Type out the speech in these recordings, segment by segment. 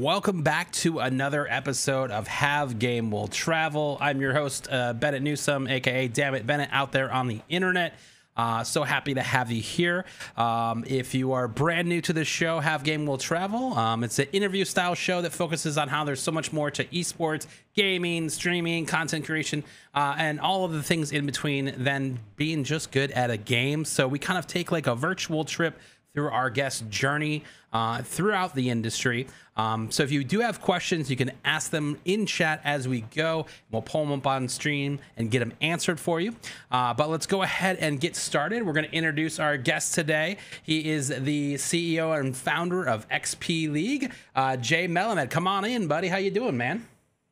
Welcome back to another episode of Have Game Will Travel. I'm your host, uh, Bennett Newsome, aka Damn It Bennett, out there on the internet. Uh, so happy to have you here. Um, if you are brand new to this show, Have Game Will Travel. Um, it's an interview style show that focuses on how there's so much more to esports, gaming, streaming, content creation, uh, and all of the things in between than being just good at a game. So we kind of take like a virtual trip through our guest journey uh, throughout the industry. Um, so if you do have questions, you can ask them in chat as we go. We'll pull them up on stream and get them answered for you. Uh, but let's go ahead and get started. We're going to introduce our guest today. He is the CEO and founder of XP League, uh, Jay Melamed. Come on in, buddy. How you doing, man?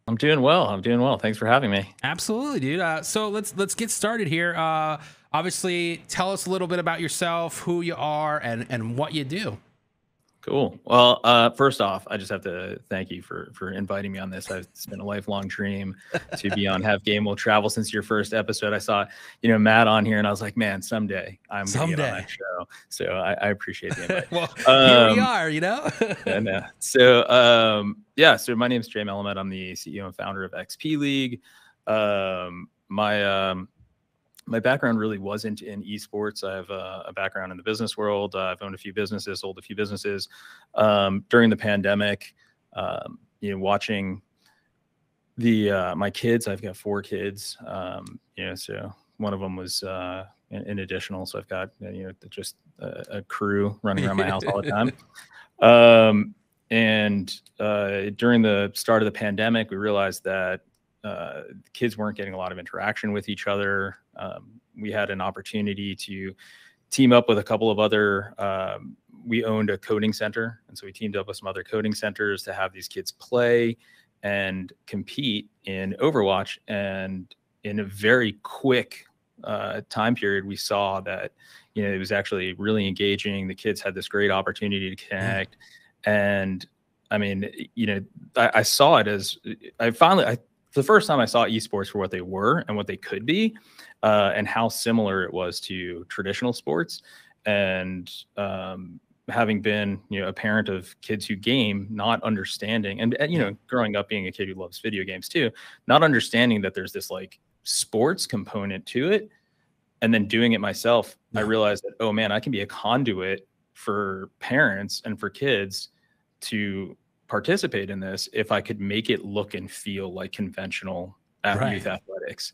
I'm doing well. I'm doing well. Thanks for having me. Absolutely, dude. Uh, so let's let's get started here. Obviously, tell us a little bit about yourself, who you are, and and what you do. Cool. Well, uh, first off, I just have to thank you for for inviting me on this. I've, it's been a lifelong dream to be on Have Game Will Travel since your first episode. I saw you know Matt on here, and I was like, man, someday I'm gonna get on that show. So I, I appreciate the invite. well, um, here we are. You know. uh, so um, yeah, so my name is Jay Melamed. I'm the CEO and founder of XP League. Um, my um, my background really wasn't in esports. I have a, a background in the business world. Uh, I've owned a few businesses, sold a few businesses. Um, during the pandemic, um, you know, watching the uh, my kids. I've got four kids. Um, you know, so one of them was uh, in, in, additional. So I've got you know just a, a crew running around my house all the time. Um, and uh, during the start of the pandemic, we realized that uh, kids weren't getting a lot of interaction with each other. Um, we had an opportunity to team up with a couple of other. Um, we owned a coding center, and so we teamed up with some other coding centers to have these kids play and compete in Overwatch. And in a very quick uh, time period, we saw that you know it was actually really engaging. The kids had this great opportunity to mm. connect, mm. and I mean, you know, I, I, saw it as I finally I the first time I saw esports for what they were and what they could be, uh, and how similar it was to traditional sports. And um, having been, you know, a parent of kids who game, not understanding, and, you know, growing up being a kid who loves video games too, not understanding that there's this like sports component to it, and then doing it myself. I realized that oh man, I can be a conduit for parents and for kids to participate in this if I could make it look and feel like conventional right. youth athletics.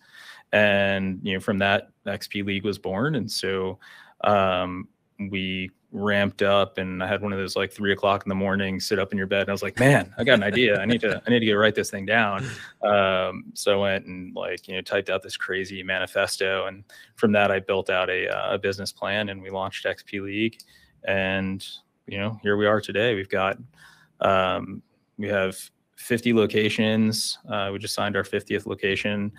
And you know, from that, XP League was born, and so um, we ramped up. And I had one of those like three o'clock in the morning, sit up in your bed, and I was like, "Man, I got an idea. I need to, I need to get write this thing down." Um, so I went and like you know typed out this crazy manifesto, and from that, I built out a, uh, a business plan, and we launched XP League. And you know, here we are today. We've got um, we have 50 locations. Uh, we just signed our 50th location.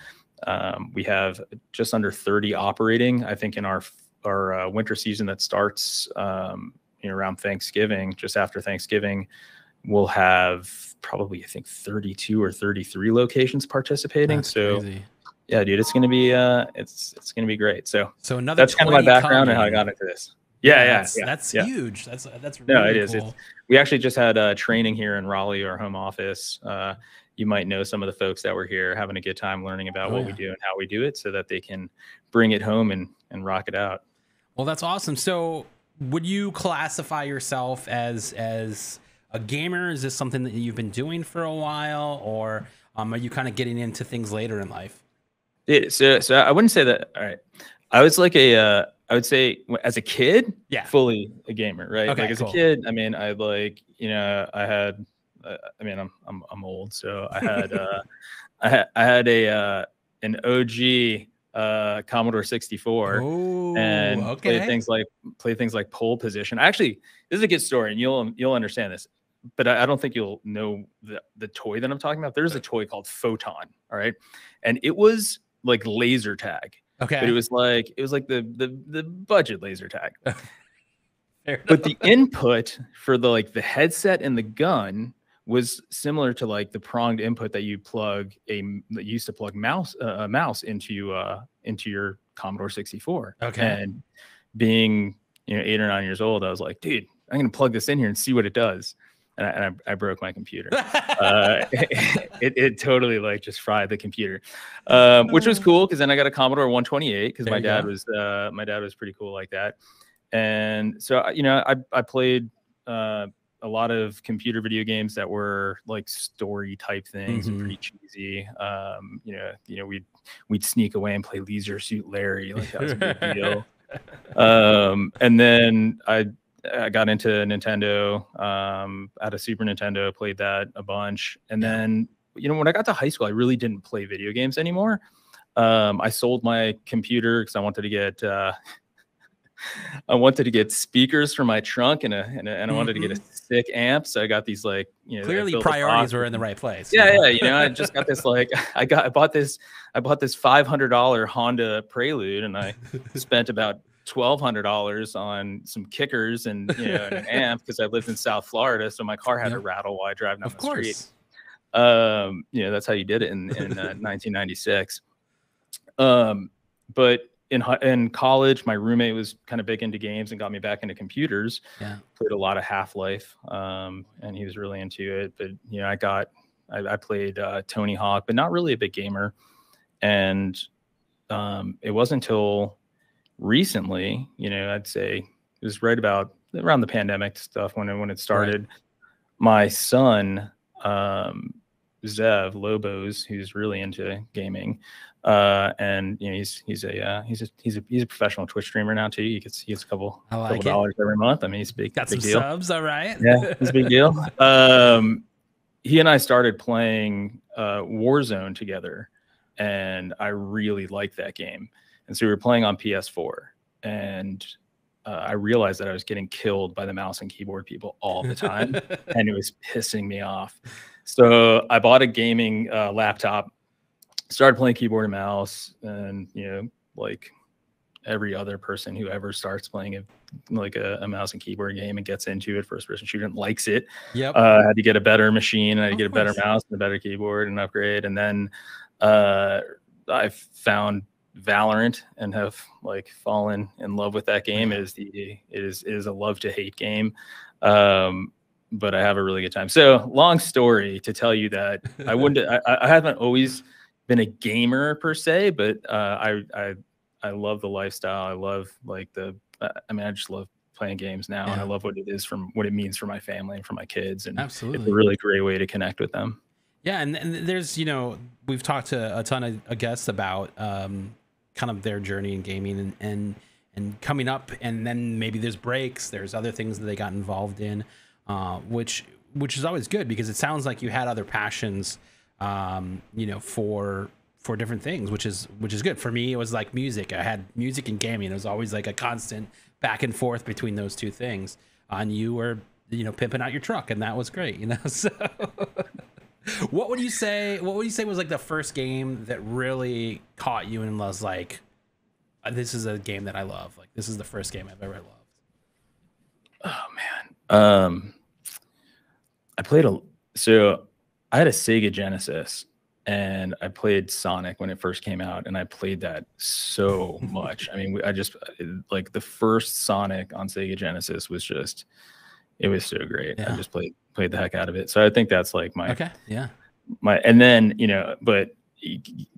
Um, we have just under 30 operating. I think in our our uh, winter season that starts um, you know, around Thanksgiving, just after Thanksgiving, we'll have probably I think 32 or 33 locations participating. That's so. Crazy. Yeah, dude, it's gonna be uh, it's it's gonna be great. So, so another that's kind of my background and how I got into this. Yeah, yeah, that's, yeah, that's yeah. huge. That's that's really no, it is. Cool. we actually just had a training here in Raleigh, our home office. Uh, you might know some of the folks that were here having a good time learning about oh, what yeah. we do and how we do it, so that they can bring it home and and rock it out. Well, that's awesome. So, would you classify yourself as as a gamer? Is this something that you've been doing for a while, or um, are you kind of getting into things later in life? Yeah, so so I wouldn't say that. All right, I was like a uh, I would say as a kid, yeah, fully a gamer, right? Okay, like as cool. a kid, I mean, I like, you know, I had, uh, I mean, I'm, I'm, I'm old, so I had, uh, I had, I had a, uh, an OG, uh, Commodore 64 Ooh, and okay. play things like, play things like pole position. Actually, this is a good story and you'll, you'll understand this, but I, I don't think you'll know the, the toy that I'm talking about. There's a toy called Photon. All right. And it was like laser tag Okay. But it was like it was like the the the budget laser tag. but the input for the like the headset and the gun was similar to like the pronged input that you plug a that used to plug mouse uh, a mouse into uh into your Commodore 64. Okay. And being you know eight or nine years old, I was like, dude, I'm gonna plug this in here and see what it does. And I, and I, I broke my computer. uh, it, it totally like just fried the computer, um, which was cool because then I got a Commodore 128 because my dad go. was uh, my dad was pretty cool like that, and so you know I I played uh, a lot of computer video games that were like story type things mm-hmm. and pretty cheesy. Um, you know, you know we'd we'd sneak away and play Leisure Suit Larry like that was a big deal. Um, and then I I got into Nintendo, um, at a Super Nintendo, played that a bunch. And then, you know, when I got to high school, I really didn't play video games anymore. Um, I sold my computer because I wanted to get, uh, I wanted to get speakers for my trunk and a, and, a, and I wanted mm-hmm. to get a mm-hmm. sick amp. So I got these like, you know, clearly priorities were in the right place. Yeah. Yeah. You know, I just got this, like, I got, I bought this, I bought this $500 Honda Prelude and I spent about twelve hundred dollars on some kickers and you know an amp because I lived in South Florida, so my car had to rattle while I drive down of the course. street. Um, you know that's how you did it in in uh, 1996. Um, but in in college, my roommate was kind of big into games and got me back into computers. Yeah, played a lot of Half Life, um, and he was really into it. But you know, I got I, I played uh, Tony Hawk, but not really a big gamer. And um, it wasn't until recently, you know, I'd say it was right about around the pandemic stuff when it, when it started. Right. My son, um, Zev Lobos, who's really into gaming, uh, and you know he's he's a uh, he's a he's a he's a professional Twitch streamer now too. He gets he gets a couple like couple dollars every month. I mean, he's big. Got big some deal. subs, all right. Yeah, he's a big deal. Um, he and I started playing uh, Warzone together, and I really liked that game. And so we were playing on PS4, and uh, I realized that I was getting killed by the mouse and keyboard people all the time, and it was pissing me off. So I bought a gaming uh, laptop, started playing keyboard and mouse, and you know, like every other person who ever starts playing a like a, a mouse and keyboard game and gets into it, first person shooter, and likes it. Yep. Uh, I had to get a better machine, I had to get a better mouse and a better keyboard and upgrade, and then uh, I found Valorant and have like fallen in love with that game. It is the it is it is a love to hate game. Um, but I have a really good time. So long story to tell you that I wouldn't I, I haven't always been a gamer per se, but uh, I I I love the lifestyle. I love like the I mean I just love playing games now yeah. and I love what it is from what it means for my family and for my kids and absolutely it's a really great way to connect with them. Yeah, and, and there's you know we've talked to a ton of guests about um, kind of their journey in gaming and and and coming up. And then maybe there's breaks there's other things that they got involved in uh, which which is always good because it sounds like you had other passions um, you know for for different things which is which is good. For me it was like music. I had music and gaming. It was always like a constant back and forth between those two things. And you were you know pimping out your truck and that was great you know so what would you say? What would you say was like the first game that really caught you and was like, uh, this is a game that I love. Like this is the first game I've ever loved. Oh man, um, I played a so I had a Sega Genesis and I played Sonic when it first came out, and I played that so much. I mean, I just like the first Sonic on Sega Genesis was just it was so great. Yeah. I just played played the heck out of it. So I think that's like my okay, yeah. My and then you know, but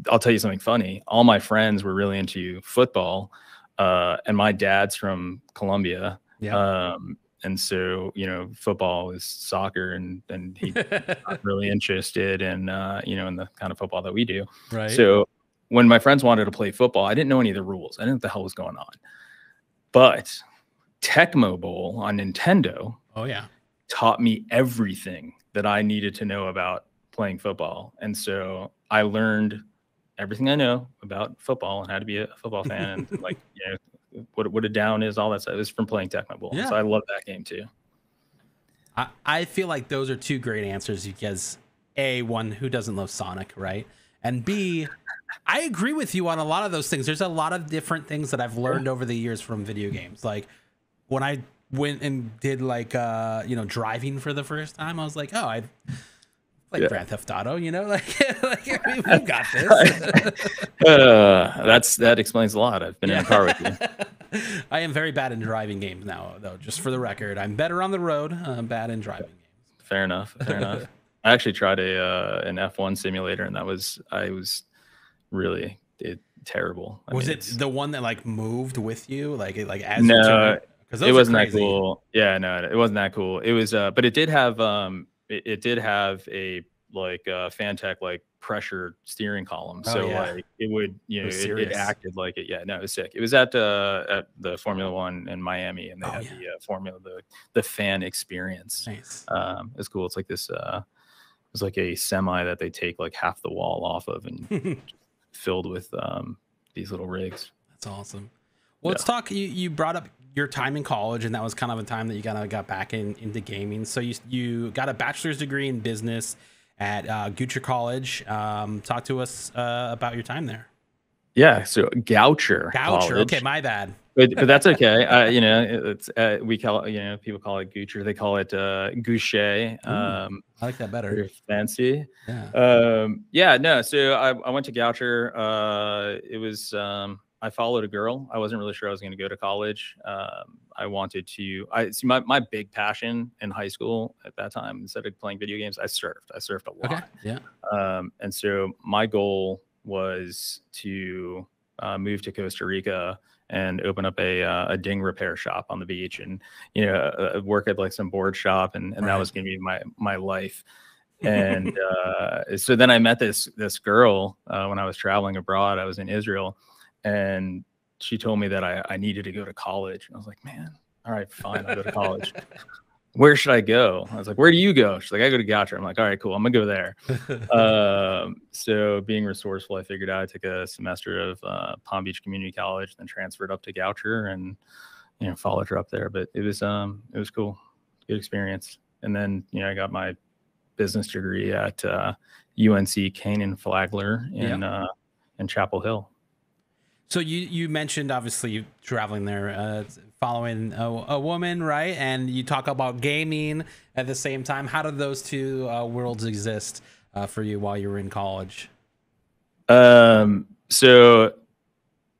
I'll tell you something funny. All my friends were really into football, uh, and my dad's from Colombia. Yeah. Um, and so you know, football is soccer, and and he's really interested in uh, you know in the kind of football that we do. Right. So when my friends wanted to play football, I didn't know any of the rules. I didn't know what the hell was going on. But Tecmo Bowl on Nintendo. Oh yeah taught me everything that I needed to know about playing football. And so I learned everything I know about football and how to be a football fan and like, you know, what, what a down is, all that stuff is from playing Tecmo Bowl. Yeah. So I love that game too. I, I feel like those are two great answers because A, one, who doesn't love Sonic, right? And B, I agree with you on a lot of those things. There's a lot of different things that I've learned over the years from video games. Like when I went and did like uh you know driving for the first time, I was like, oh, I like yeah. Grand Theft Auto, you know, like, like we, have got this. uh, that's that explains a lot. I've been yeah. in a car with you. I am very bad in driving games now, though. Just for the record, I'm better on the road. I'm bad in driving games. Fair enough. Fair enough. I actually tried a uh, an F1 simulator, and that was I was really it, terrible. I was mean, it the one that like moved with you, like it- like as No, because it wasn't that cool. Yeah, no, it wasn't that cool. It was, uh, but it did have, um, it, it did have a like uh, Fanatec like pressure steering column. Oh, So yeah. like it would, you know, it, it acted like it. Yeah, no, it was sick. It was at uh, at the Formula One in Miami, and they Oh, had yeah. the uh, Formula the the fan experience. Nice. Um, it's cool. It's like this. Uh, it's like a semi that they take like half the wall off of and filled with um, these little rigs. That's awesome. Well, let's talk. You, you brought up your time in college, and that was kind of a time that you kind of got back in, into gaming. So you you got a bachelor's degree in business at uh, Gucher College. Um, talk to us uh, about your time there. Yeah, so Goucher. Goucher. College. Okay, my bad. but, but that's okay. Uh, you know, it's uh, we call it, you know people call it Gucci. They call it uh, Goucher. Um, I like that better. fancy. Yeah. Um, yeah, no. So I, I went to Goucher. Uh, it was um, I followed a girl. I wasn't really sure I was going to go to college. Um, I wanted to. I see my my big passion in high school at that time. Instead of playing video games, I surfed. I surfed a lot. Okay. Yeah. Um, and so my goal was to uh, move to Costa Rica and open up a, uh, a ding repair shop on the beach and, you know, uh, work at like some board shop. And, and that was going to be my, my life. And uh, so then I met this, this girl uh, when I was traveling abroad, I was in Israel and she told me that I, I needed to go to college. And I was like, man, all right, fine. I'll go to college. Where should I go? I was like, where do you go? She's like, I go to Goucher. I'm like, all right, cool. I'm gonna go there um, so being resourceful, I figured out I took a semester of uh, Palm Beach Community College, then transferred up to Goucher and you know followed her up there. But it was um it was cool, good experience. And then you know I got my business degree at uh, UNC Kenan-Flagler in uh, in Chapel Hill. So you you mentioned obviously traveling there, uh, following a, a woman, right? And you talk about gaming at the same time. How did those two uh, worlds exist uh, for you while you were in college? Um, so,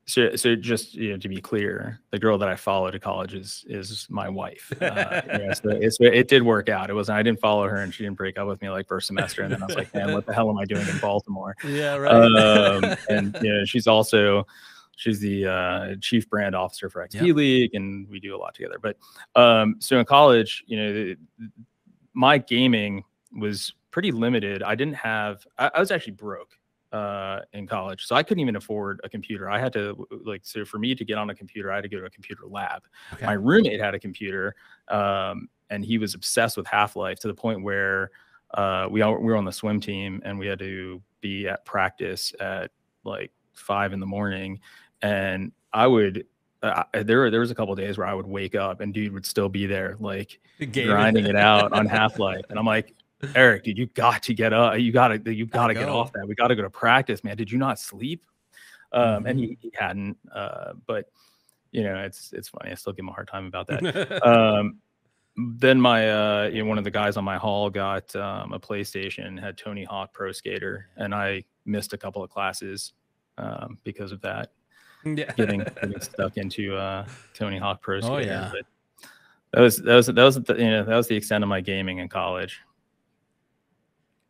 so, so just you know, to be clear, the girl that I followed to college is is my wife. Uh, yeah, so it did work out. It wasn't I didn't follow her and she didn't break up with me like first semester, and then I was like, man, what the hell am I doing in Baltimore? Yeah, Um, and you know, she's also she's the uh, chief brand officer for XP Yep. League, and we do a lot together. But um, so in college, you know, the- my gaming was pretty limited. I didn't have. I, I was actually broke uh, in college, so I couldn't even afford a computer. I had to like so for me to get on a computer, I had to go to a computer lab. Okay. My roommate had a computer, um, and he was obsessed with Half Life to the point where uh, we all, we were on the swim team, and we had to be at practice at like five in the morning, and I would. Uh, there, there was a couple days where I would wake up and dude would still be there, like grinding it out on Half Life, and I'm like, Eric, dude, you got to get up. You got to, you got to get off that. We got to go to practice, man. Did you not sleep? Um, and Mm-hmm. he, he hadn't. Uh, but you know, it's it's funny. I still give him a hard time about that. um, then my uh, you know, one of the guys on my hall got um, a PlayStation, had Tony Hawk Pro Skater, and I missed a couple of classes um, because of that. Yeah. Getting getting stuck into uh, Tony Hawk Pro Skater. Oh, yeah. But that was that was that was the, you know that was the extent of my gaming in college.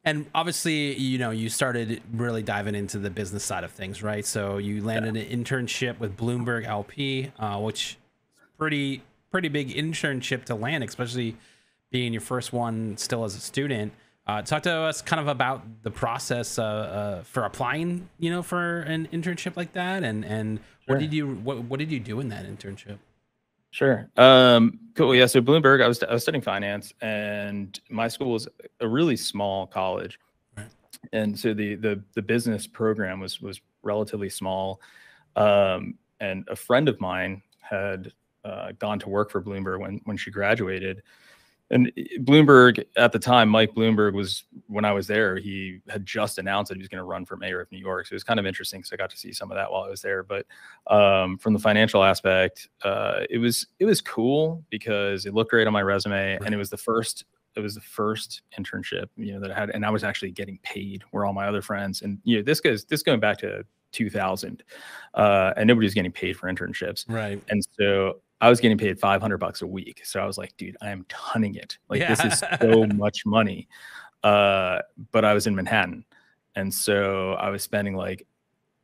And obviously, you know, you started really diving into the business side of things, right? So you landed an internship with Bloomberg LP, uh, which is pretty pretty big internship to land, especially being your first one still as a student. Uh, talk to us kind of about the process uh, uh, for applying, you know, for an internship like that, and and what did you what what did you do in that internship? Sure. Um, cool. Yeah. So Bloomberg, I was I was studying finance, and my school was a really small college, Right. and so the the the business program was was relatively small. Um, and a friend of mine had uh, gone to work for Bloomberg when when she graduated. And Bloomberg at the time, Mike Bloomberg was when I was there. He had just announced that he was going to run for mayor of New York. So it was kind of interesting. because I got to see some of that while I was there. But um, from the financial aspect, uh, it was it was cool because it looked great on my resume, and it was the first it was the first internship you know that I had, and I was actually getting paid. Where all my other friends, and you know this goes this going back to 2000, uh, and nobody was getting paid for internships. Right. And so I was getting paid 500 bucks a week. So I was like, dude, I am tonning it. Like Yeah. this is so much money. Uh, but I was in Manhattan. And so I was spending like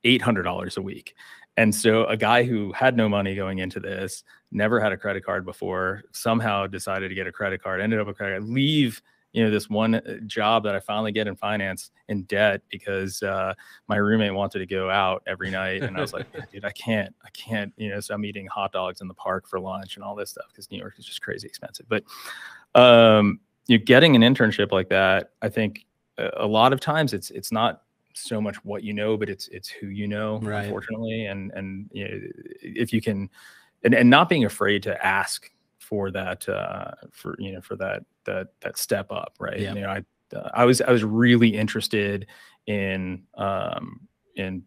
$800 a week. And so a guy who had no money going into this, never had a credit card before, somehow decided to get a credit card, ended up a credit card, leave, you know, this one uh, job that I finally get in finance in debt because uh, my roommate wanted to go out every night. And I was like, dude, I can't, I can't, you know, so I'm eating hot dogs in the park for lunch and all this stuff because New York is just crazy expensive. But um, you know, getting an internship like that, I think a a lot of times it's it's not so much what you know, but it's it's who you know, Right. unfortunately. And and you know, if you can and, and not being afraid to ask for that uh for you know for that that that step up, right? Yeah. You know, I uh, I was I was really interested in um in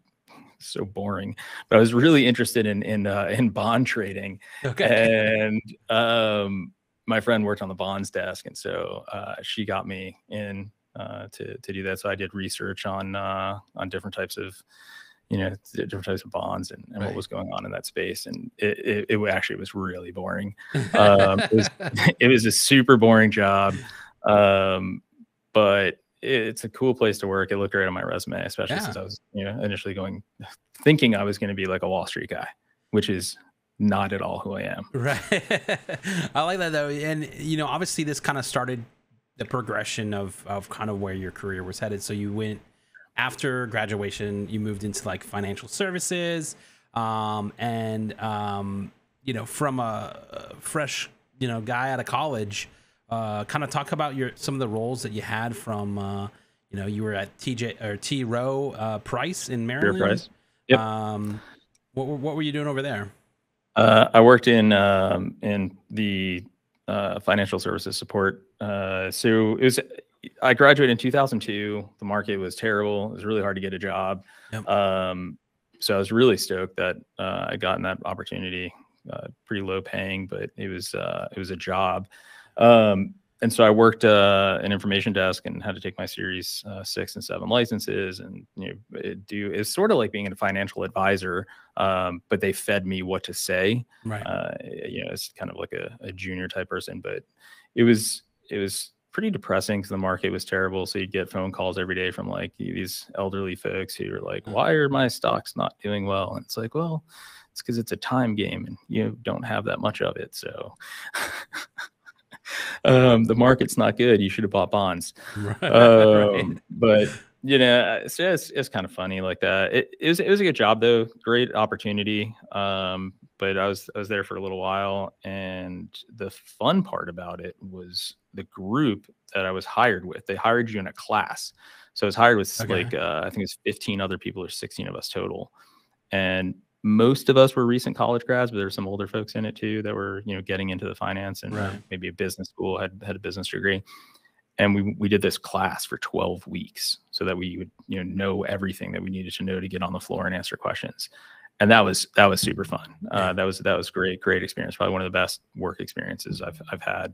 so boring, but I was really interested in in uh, in bond trading Okay. and um, my friend worked on the bonds desk, and so uh, she got me in uh, to to do that. So I did research on uh, on different types of you know different types of bonds and, and Right. what was going on in that space, and it, it, it actually was really boring. Um, it was it was a super boring job, um, but it's a cool place to work. It looked great on my resume, especially Yeah. since I was you know initially going thinking I was going to be like a Wall Street guy, which is not at all who I am. Right. I like that though. And you know, obviously this kind of started the progression of of kind of where your career was headed. So you went after graduation, you moved into like financial services. Um, and um, you know, from a, a fresh, you know, guy out of college, uh, kind of talk about your some of the roles that you had from uh, you know, you were at TJ or T Rowe uh, Price in Beer Maryland. price. Yep. Um, what were- what were you doing over there? Uh, I worked in um, in the uh, financial services support. Uh, so it was. I graduated in 2002. The market was terrible. It was really hard to get a job. Yep. Um, so I was really stoked that uh, I gotten that opportunity. Uh, pretty low paying, but it was uh, it was a job. Um, and so I worked uh, an information desk and had to take my Series uh, six and seven licenses, and you know, it do it's sort of like being a financial advisor, um, but they fed me what to say. Right. Uh, you know, it's kind of like a, a junior type person, but it was it was pretty depressing because the market was terrible. So you'd get phone calls every day from like these elderly folks who are like, Mhm. "Why are my stocks not doing well?" And it's like, well, it's because it's a time game, and you don't have that much of it, so. um, the market's not good. You should have bought bonds right. um, but you know, it's it's kind of funny like that. It, it was it was a good job though, great opportunity. Um, but I was I was there for a little while, and the fun part about it was the group that I was hired with. They hired you in a class, so I was hired with Okay. like uh, I think it's 15 other people or 16 of us total, and most of us were recent college grads, but there were some older folks in it too that were you know getting into the finance and Right. maybe a business school had had a business degree and we we did this class for 12 weeks so that we would you know know everything that we needed to know to get on the floor and answer questions and that was that was super fun uh, that was that was great great experience probably one of the best work experiences i've i've had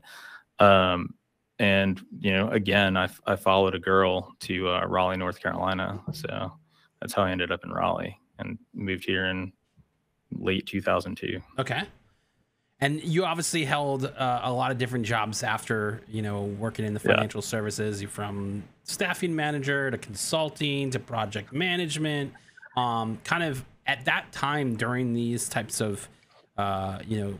um and you know again i i followed a girl to uh, raleigh north carolina so that's how i ended up in raleigh and moved here in late 2002 Okay. And you obviously held uh, a lot of different jobs after, you know, working in the Yeah. financial services. You from staffing manager to consulting to project management. Um, kind of at that time during these types of, uh, you know,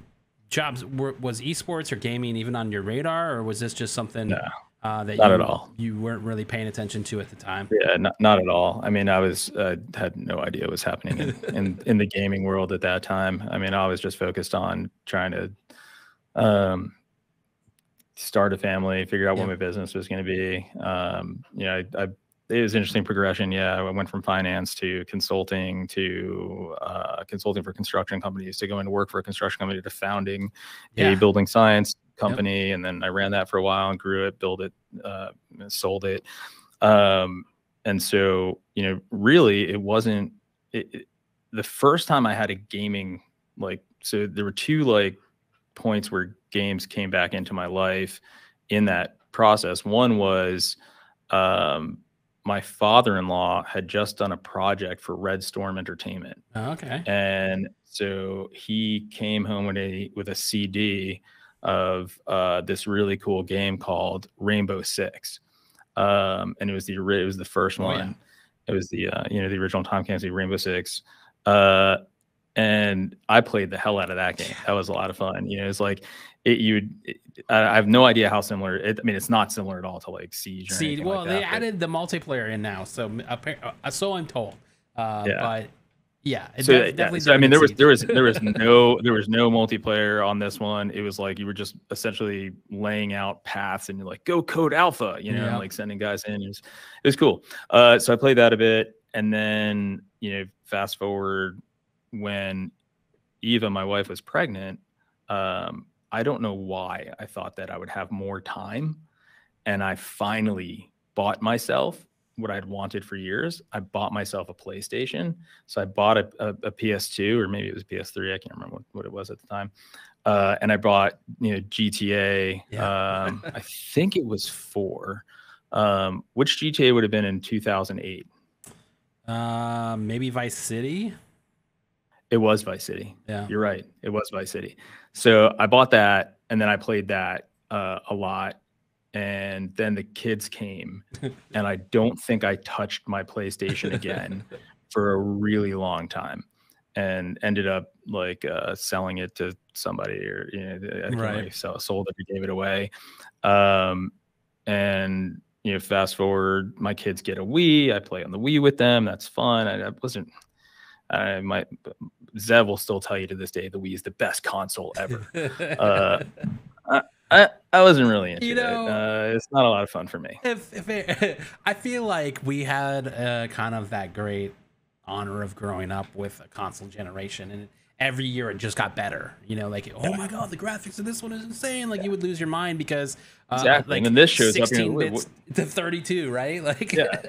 jobs, were, was esports or gaming even on your radar, or was this just something No, uh, that not you, at all. you weren't really paying attention to at the time? Yeah, not, not at all. I mean, I was uh, had no idea what was happening in, in in the gaming world at that time. I mean, I was just focused on trying to um, start a family, figure out Yeah. what my business was going to be. Um, you know, I, I, it was interesting progression. Yeah, I went from finance to consulting to uh, consulting for construction companies to going to work for a construction company to founding Yeah. a building science company, and then I ran that for a while and grew it, built it, uh, sold it. Um, and so, you know, really, it wasn't it, it- the first time I had a gaming like. So there were two like points where games came back into my life in that process. One was um, my father-in-law had just done a project for Red Storm Entertainment. Oh, okay. And so he came home with a with a CD of uh, this really cool game called Rainbow Six, um, and it was the it was the first Oh, one. yeah. It was the uh, you know the original Tom Clancy Rainbow Six, uh, and I played the hell out of that game. That was a lot of fun. You know, it's like it, you. I have no idea how similar. It, I mean, it's not similar at all to like Siege. See, well, like they that, but- added the multiplayer in now, so uh, so I'm told. Uh, Yeah. But yeah, it so, def- yeah, definitely. so I mean, there was there was there was no there was no multiplayer on this one. It was like you were just essentially laying out paths and you're like, go code alpha, you know, and Yeah. like sending guys in. It was, it was cool. Uh, so I played that a bit, and then you know, fast forward when Eva, my wife, was pregnant. Um, I don't know why I thought that I would have more time, and I finally bought myself what I'd wanted for years. I bought myself a PlayStation. So I bought a, a, a PS2 or maybe it was PS3. I can't remember what, what it was at the time. Uh, and I bought, you know, GTA. Yeah. Um, I think it was four. Um, which GTA would have been in 2008? Uh, maybe Vice City. It was Vice City. Yeah. You're right. It was Vice City. So I bought that and then I played that uh, a lot. And then the kids came, and I don't think I touched my PlayStation again for a really long time and ended up like uh, selling it to somebody or, you know, I can't Right. really sell, sold it or gave it away. Um, and, you know, fast forward, my kids get a Wii. I play on the Wii with them. That's fun. I, I wasn't, I might, Zev will still tell you to this day the Wii is the best console ever. Uh, I, I wasn't really into You know- it. Uh, it's not a lot of fun for me. if if it, I feel like we had uh, kind of that great honor of growing up with a console generation, and every year it just got better. You know, like oh my god, the graphics of this one is insane. Like you would lose your mind because uh, Exactly, like and then this shows up, 16 bits to 32, right? Like Yeah.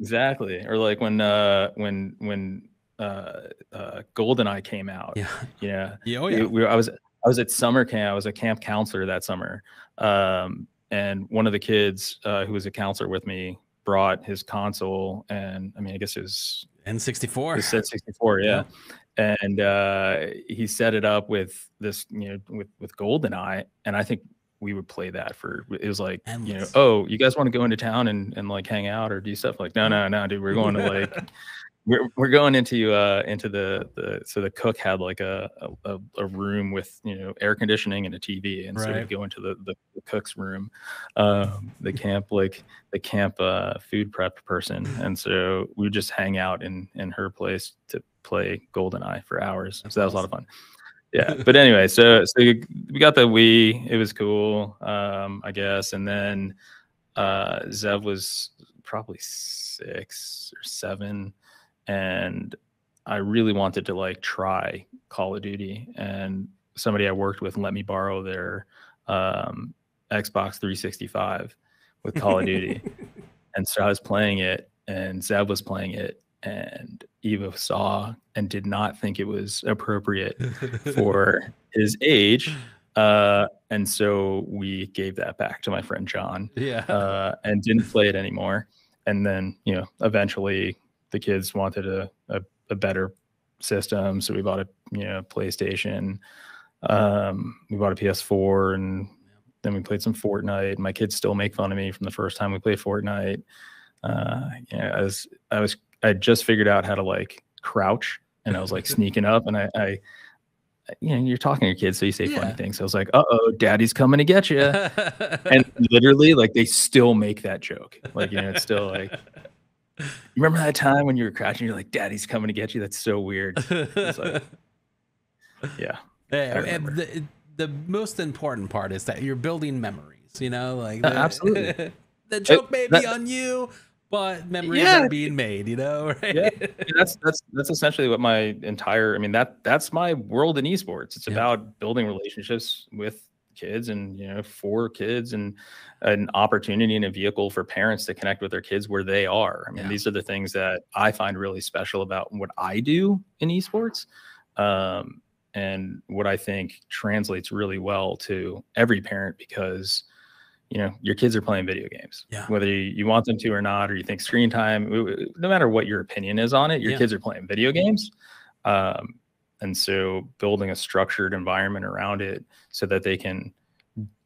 Exactly. Or like when uh when when uh uh GoldenEye came out. yeah, Yeah. yeah, oh yeah. we were- I was I was at summer camp. I was a camp counselor that summer. Um and one of the kids uh who was a counselor with me brought his console and I mean I guess it was N64. it said 64 yeah. and uh he set it up with this you know with with goldeneye and i think we would play that for it was like you know oh you guys want to go into town and and like hang out or do stuff like no no no dude we're going to like we're, we're going into uh into the the so the cook had like a a, a room with you know air conditioning and a tv and so we Right. go into the, the the cook's room um the camp like the camp uh food prep person. And so we would just hang out in in her place to play goldeneye for hours. That's so that was a lot of fun. Yeah. But anyway so so we got the wii. It was cool um i guess. And then uh zev was probably six or seven and i really wanted to like try call of duty and somebody i worked with let me borrow their um xbox 365 with call of duty and so i was playing it and Zev was playing it and eva saw and did not think it was appropriate for his age uh and so we gave that back to my friend john yeah. uh, and didn't play it anymore. And then, you know, eventually the kids wanted a, a, a better system. So we bought a, you know, PlayStation. Um, we bought a PS4 and then we played some Fortnite. My kids still make fun of me from the first time we played Fortnite. Uh, you know, I was, I was, I just figured out how to like crouch and I was like sneaking up and I, I, you know, you're talking to your kids, so you say funny things. So I was like, "Uh oh, daddy's coming to get you." and literally like they still make that joke like you know it's still like you remember that time when you were crouching you're like daddy's coming to get you that's so weird like- yeah Yeah, I and the, the most important part is that you're building memories. You know, like Uh, the, absolutely. the joke may be that- on you, but memories Yeah. are being made. You know, right? Yeah. Yeah, that's that's that's essentially what my entire i mean that that's my world in esports it's Yeah. about building relationships with kids and you know four kids and an opportunity and a vehicle for parents to connect with their kids where they are i mean Yeah. these are the things that i find really special about what i do in esports um, and what i think translates really well to every parent because you know your kids are playing video games Yeah. whether you, you want them to or not or you think screen time no matter what your opinion is on it your Yeah. kids are playing video games um, and so building a structured environment around it so that they can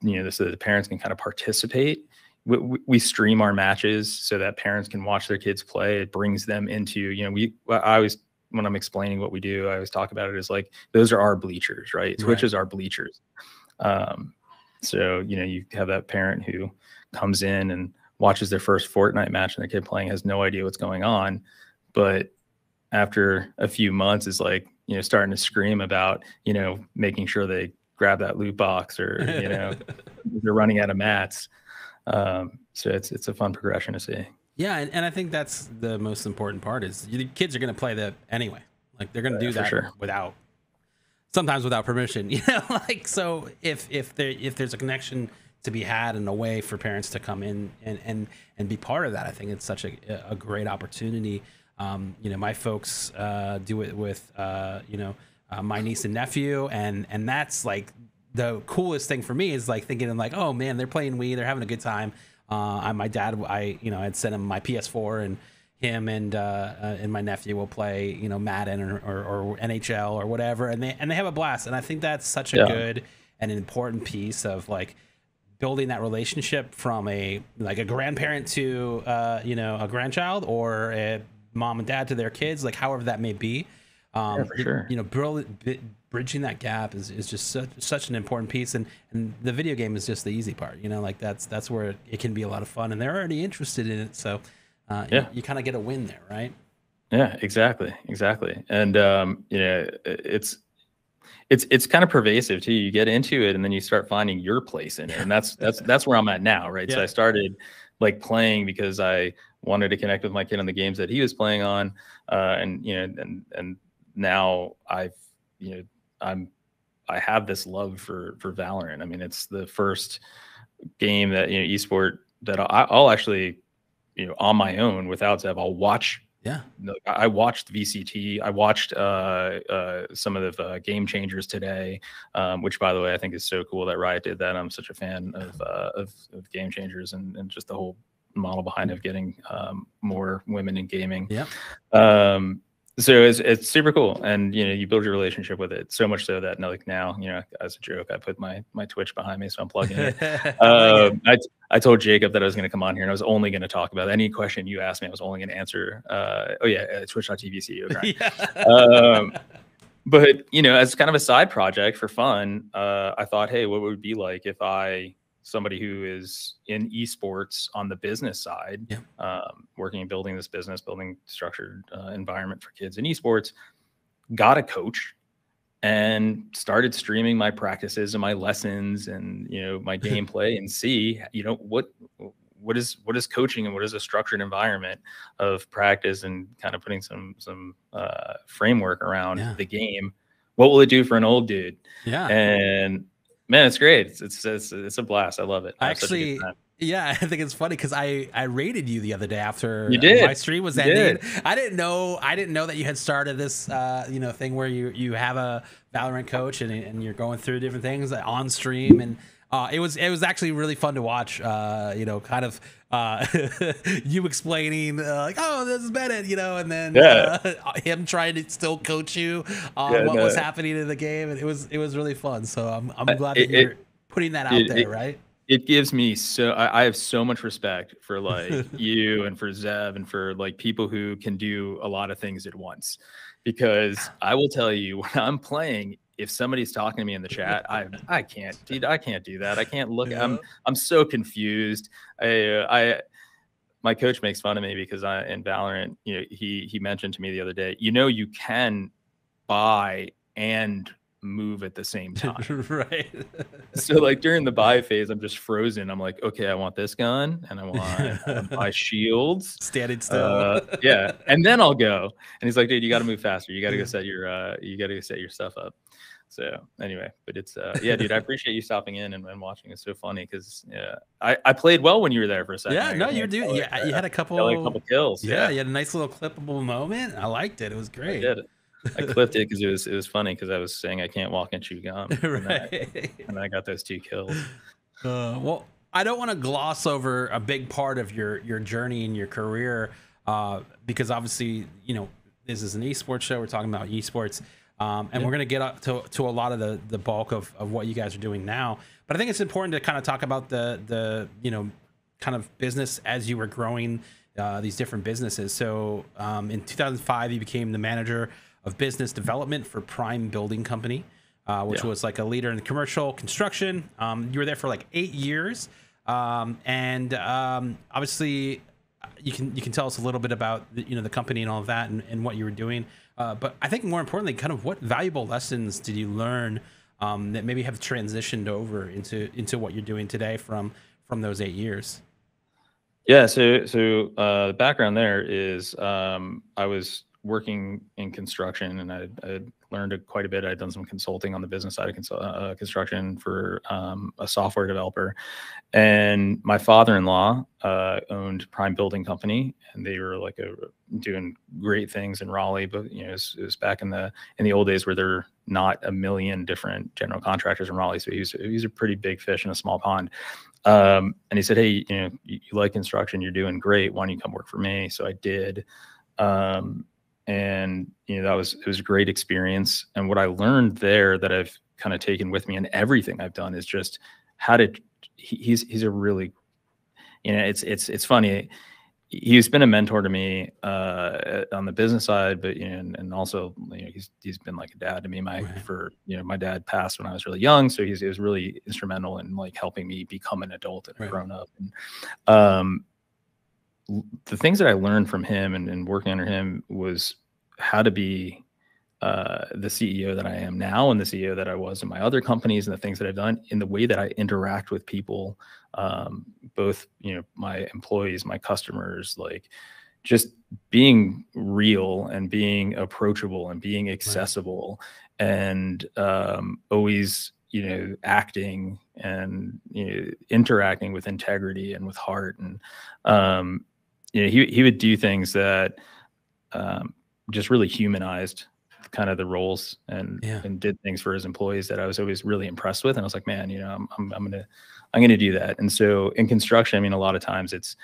you know so that the parents can kind of participate. We, we- stream our matches so that parents can watch their kids play. It brings them into you know we i always when i'm explaining what we do i always talk about it as like those are our bleachers right? Twitch Right. is our bleachers. Um, so you know you have that parent who comes in and watches their first fortnite match and their kid playing has no idea what's going on. But after a few months is like you know starting to scream about you know making sure they grab that loot box or you know they're running out of mats um, so it's it's a fun progression to see Yeah, and, and I think that's the most important part is the kids are going to play that anyway. Like they're going to do that sure. without sometimes without permission, you know, like so if if there if there's a connection to be had and a way for parents to come in and and and be part of that, I think it's such a a great opportunity. Um, you know, my folks uh, do it with uh, you know uh, my niece and nephew, and and that's like the coolest thing for me is like thinking like, oh man, they're playing Wii, they're having a good time. Uh, I, my dad, I you know, I'd sent him my PS4, and him and uh, uh, and my nephew will play you know Madden or, or, or NHL or whatever, and they and they have a blast. And I think that's such a Yeah. good and an important piece of like building that relationship from a like a grandparent to uh, you know a grandchild or a mom and dad to their kids, like however that may be. Um, Yeah, for you- sure. You know, bi- bridging that gap is, is just such, such an important piece, and and the video game is just the easy part. You know, like that's that's where it can be a lot of fun, and they're already interested in it, so uh, you- Yeah. you, kind of get a win there, right? Yeah, exactly, exactly. And um, you know, it's it's it's kind of pervasive too. You get into it, and then you start finding your place in it, and that's that's that's where I'm at now, right? So I started like playing because I wanted to connect with my kid on the games that he was playing on, uh, and you know, and and now I've you know I'm I have this love for for Valorant. I mean, it's the first game that you know esport that I, I'll actually you know on my own without Zev, I'll watch Yeah, I I watched VCT. I watched uh, uh, some of the uh, game changers today, um, which, by the way, I think is so cool that Riot did that. I'm such a fan of uh, of, of game changers and, and just the whole model behind of getting um, more women in gaming. yeah, Um, so it's it's super cool, and you know you build your relationship with it so much so that now, like now, you know, as a joke, I put my my Twitch behind me, so I'm plugging it. Um, I, I told Jacob that I was going to come on here and I was only going to talk about any question you asked me. I was only going to answer. Uh, oh yeah, uh, Twitch.tv CEO yeah. um, but you know, as kind of a side project for fun, uh, I thought, hey, what would it be like if I, somebody who is in esports on the business side, Yeah. um, working and building this business, building structured uh, environment for kids in esports, got a coach and started streaming my practices and my lessons and you know my gameplay and see you know what what is what is coaching and what is a structured environment of practice and kind of putting some some uh, framework around Yeah. the game what will it do for an old dude yeah. and man it's great it's it's it's, it's a blast i love it I have such a good Actually. Yeah, I think it's funny because I I rated you the other day after You did. my stream was You ending. I didn't know I didn't know that you had started this uh, you know thing where you you have a Valorant coach and and you're going through different things on stream and. Uh, it was it was actually really fun to watch. Uh, you know, kind of uh, you explaining uh, like, "Oh, this is Bennett," you know, and then Yeah. uh, him trying to still coach you on Yeah, what no. was happening in the game, and it was it was really fun. So I'm I'm glad it- that you're it- putting that out it- there, right? it gives me so I, I have so much respect for like you and for Zev and for like people who can do a lot of things at once. Because I will tell you when I'm playing, if somebody's talking to me in the chat, I I can't, dude, I can't do that. I can't look. I'm I'm so confused. I uh, I my coach makes fun of me because I in Valorant, you know, he he mentioned to me the other day, you know, you can buy and move at the same time right. so like during the buy phase, I'm just frozen. I'm like, okay, I want this gun and I want my shields. Standing still. Uh, yeah, and then I'll go. And he's like, dude, you got to move faster. You got to go set your uh, you got to go set your stuff up. So anyway, but it's uh, yeah, dude, I appreciate you stopping in and, and watching. It's so funny because yeah, I, I played well when you were there for a second. yeah, no, you do. Yeah, you had a couple. like, a couple kills. yeah, you had a nice little clippable moment. I liked it. It was I great. did. I clipped it because it was it was funny because I was saying I can't walk and chew gum. and, I, and I got those two kills. Uh, well, I don't want to gloss over a big part of your your journey and your career uh, because obviously, you know, this is an esports show. We're talking about esports, um, and yeah. we're going to get up to, to a lot of the the bulk of, of what you guys are doing now. But I think it's important to kind of talk about the the you know kind of business as you were growing uh, these different businesses. So um, in 2005, you became the manager of business development for Prime Building Company, uh, which yeah. was like a leader in commercial construction. Um, you were there for like eight years, um, and um, obviously, you can you can tell us a little bit about the, you know the company and all of that and, and what you were doing. Uh, but I think more importantly, kind of what valuable lessons did you learn um, that maybe have transitioned over into into what you're doing today from from those eight years? Yeah, so so uh, the background there is um, I was working in construction and I, I learned a, quite a bit. I'd done some consulting on the business side of cons- uh, construction for um, a software developer. And my father-in-law uh, owned Prime Building Company, and they were like a, doing great things in Raleigh. But you know, it was, it was, back in the in the old days where there are not a million different general contractors in Raleigh. So he was, he was a pretty big fish in a small pond. Um, and he said, "Hey, you know, you, you, like construction, you're doing great. Why don't you come work for me?" So I did. Um, and you know that was it was a great experience and what i learned there that i've kind of taken with me and everything i've done is just how to he, he's he's a really you know it's it's it's funny he's been a mentor to me uh, on the business side, but you know, and, and, also you know, he's he's been like a dad to me. My right. for you know, my dad passed when I was really young, so he's he was really instrumental in like helping me become an adult and right. grown up. And um, the things that I learned from him and, and working under him was how to be uh, the CEO that I am now and the CEO that I was in my other companies and the things that I've done in the way that I interact with people, um, both you know my employees, my customers, like just being real and being approachable and being accessible right. and um, always you know acting and you know interacting with integrity and with heart and um, you know, he he would do things that um, just really humanized kind of the roles and yeah. and did things for his employees that I was always really impressed with. And I was like, man, you know, I'm I'm, I'm gonna I'm gonna do that. And so in construction, I mean, a lot of times it's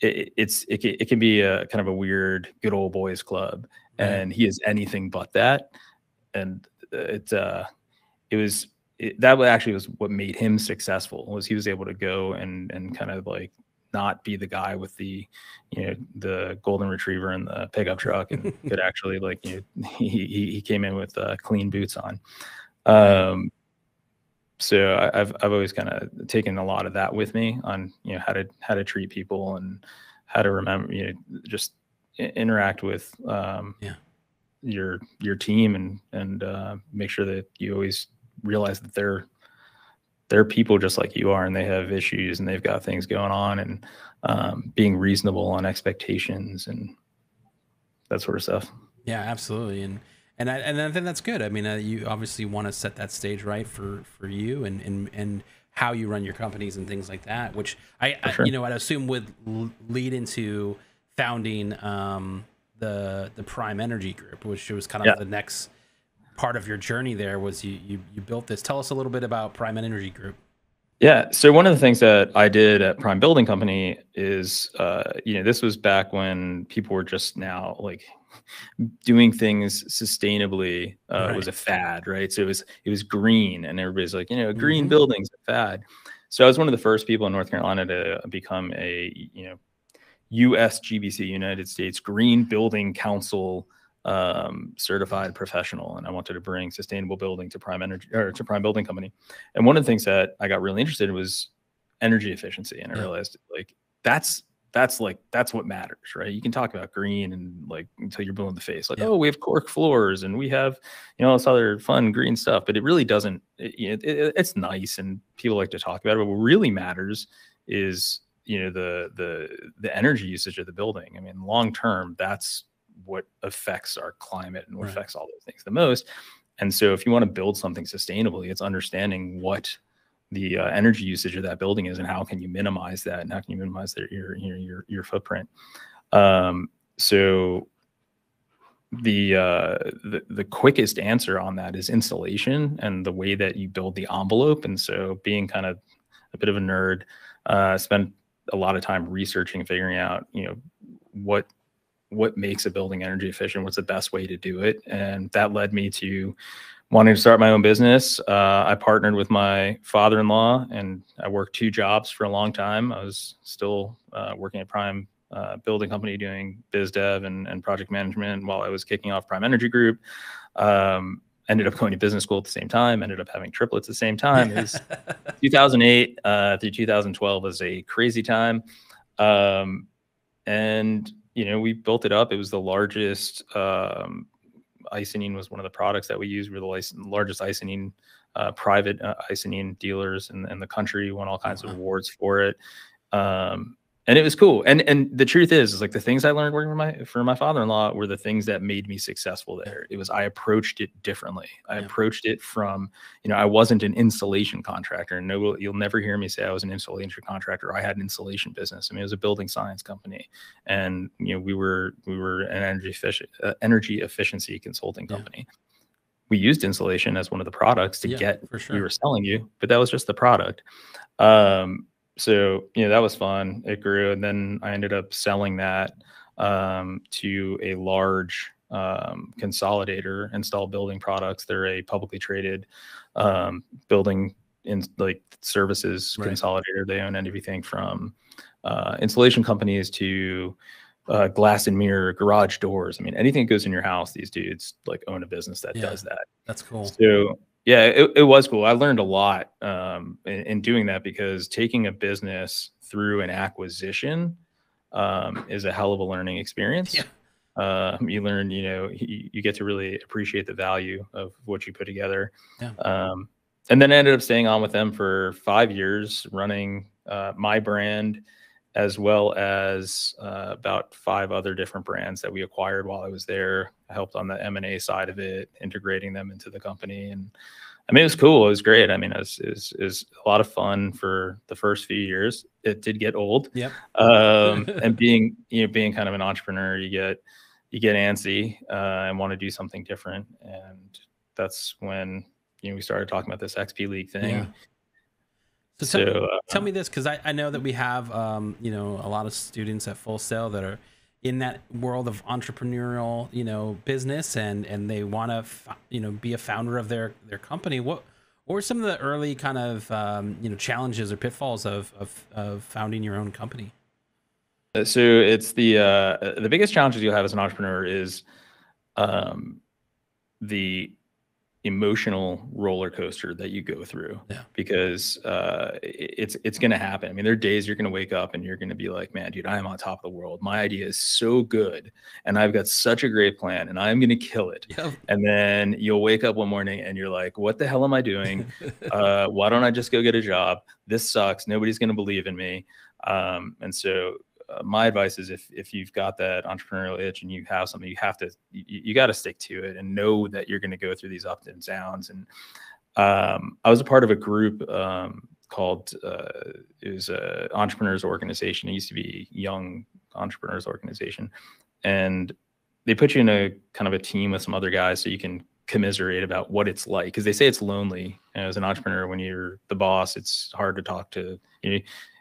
it, it's it, it can be a kind of a weird good old boys club, and he is anything but that. And it uh, it was it, that actually was what made him successful was he was able to go and and kind of like not be the guy with the you know the golden retriever and the pickup truck and could actually like you know, he he came in with uh, clean boots on. Um so I, have I've always kind of taken a lot of that with me on you know how to how to treat people and how to remember you know just interact with um yeah. your your team and and uh, make sure that you always realize that they're they're people just like you are and they have issues and they've got things going on and um, being reasonable on expectations and that sort of stuff yeah absolutely and and I, and I think that's good. I mean, uh, you obviously want to set that stage right for for you and and and how you run your companies and things like that. Which I, sure. I you know I'd assume would lead into founding um, the the Prime Energy Group, which was kind of yeah. the next part of your journey there was you, you you built this. Tell us a little bit about Prime and Energy Group. Yeah. So one of the things that I did at Prime Building Company is, uh, you know, this was back when people were just now like doing things sustainably uh, right. was a fad, right? So it was it was green, and everybody's like, you know, green mm-hmm. buildings a fad. So I was one of the first people in North Carolina to become a you know USGBC United States Green Building Council um, certified professional, and I wanted to bring sustainable building to Prime Energy or to Prime Building Company. And one of the things that I got really interested in was energy efficiency, and I realized like that's that's like that's what matters, right? You can talk about green and like until you're blue in the face, like yeah. oh, we have cork floors and we have you know all this other fun green stuff, but it really doesn't. It, it, it's nice and people like to talk about it, but what really matters is you know the the the energy usage of the building. I mean, long term, that's what affects our climate and what right. affects all those things the most. And so, if you want to build something sustainably, it's understanding what the uh, energy usage of that building is and how can you minimize that and how can you minimize their, your, your your your footprint. Um, so the, uh, the the quickest answer on that is insulation and the way that you build the envelope. And so being kind of a bit of a nerd. Uh, spent a lot of time researching, figuring out, you know, what what makes a building energy efficient, what's the best way to do it, and that led me to wanting to start my own business. Uh, I partnered with my father-in-law, and I worked two jobs for a long time. I was still uh, working at Prime uh, building company doing biz dev and, and project management while I was kicking off Prime Energy Group. Um, ended up going to business school at the same time, ended up having triplets at the same time. It was 2008 uh, through 2012 was a crazy time. Um, and, you know, we built it up. It was the largest, um, Icynene was one of the products that we used. We were the largest Icynene, uh, private uh, Icynene dealers in, in, the country, won all kinds of awards for it. Um, and it was cool. And and the truth is, is like the things I learned working for my for my father-in-law were the things that made me successful there. It was I approached it differently. I yeah. approached it from, you know, I wasn't an installation contractor. No, you'll never hear me say I was an installation contractor. I had an installation business. I mean, it was a building science company, and you know, we were we were an energy efficient uh, energy efficiency consulting company. Yeah. We used insulation as one of the products to yeah, get sure. we were selling you, but that was just the product. Um, so you know that was fun. It grew and then i ended up selling that um, to a large um, consolidator Installed Building Products. They're a publicly traded um, building in like services right. consolidator. They own everything from uh, installation companies to uh, glass and mirror garage doors. I mean anything that goes in your house these dudes like own a business that yeah, does that. That's cool. So yeah, it, it was cool. I learned a lot um, in, in, doing that because taking a business through an acquisition um, is a hell of a learning experience. Yeah. Uh, you learn, you know, you, you, get to really appreciate the value of what you put together. Yeah. Um, and then I ended up staying on with them for five years, running uh, my brand as well as uh, about five other different brands that we acquired while I was there. I helped on the M and A side of it, integrating them into the company, and I mean it was cool. It was great. I mean it was, it was, it was a lot of fun for the first few years. It did get old. Yep. Um, and being you know being kind of an entrepreneur, you get you get antsy uh, and want to do something different, and that's when you know we started talking about this XP League thing. Yeah so tell, so, uh, tell me this, because I, I know that we have um, you know a lot of students at Full Sail that are in that world of entrepreneurial you know business and and they want to you know be a founder of their their company. What what were some of the early kind of um, you know challenges or pitfalls of, of of founding your own company? Uh, so it's the uh, the biggest challenges you'll have as an entrepreneur is um, the emotional roller coaster that you go through yeah. because uh, it's it's going to happen. I mean, there are days you're going to wake up and you're going to be like, "Man, dude, I am on top of the world. My idea is so good, and I've got such a great plan, and I'm going to kill it." And then you'll wake up one morning and you're like, "What the hell am I doing? uh, why don't I just go get a job? This sucks. Nobody's going to believe in me." Um, and so my advice is if if you've got that entrepreneurial itch and you have something, you have to you, you got to stick to it and know that you're going to go through these ups and downs. And um, I was a part of a group um, called uh, it was a entrepreneurs organization. It used to be young entrepreneurs organization, and they put you in a kind of a team with some other guys so you can commiserate about what it's like because they say it's lonely as an entrepreneur when you're the boss it's hard to talk to you know,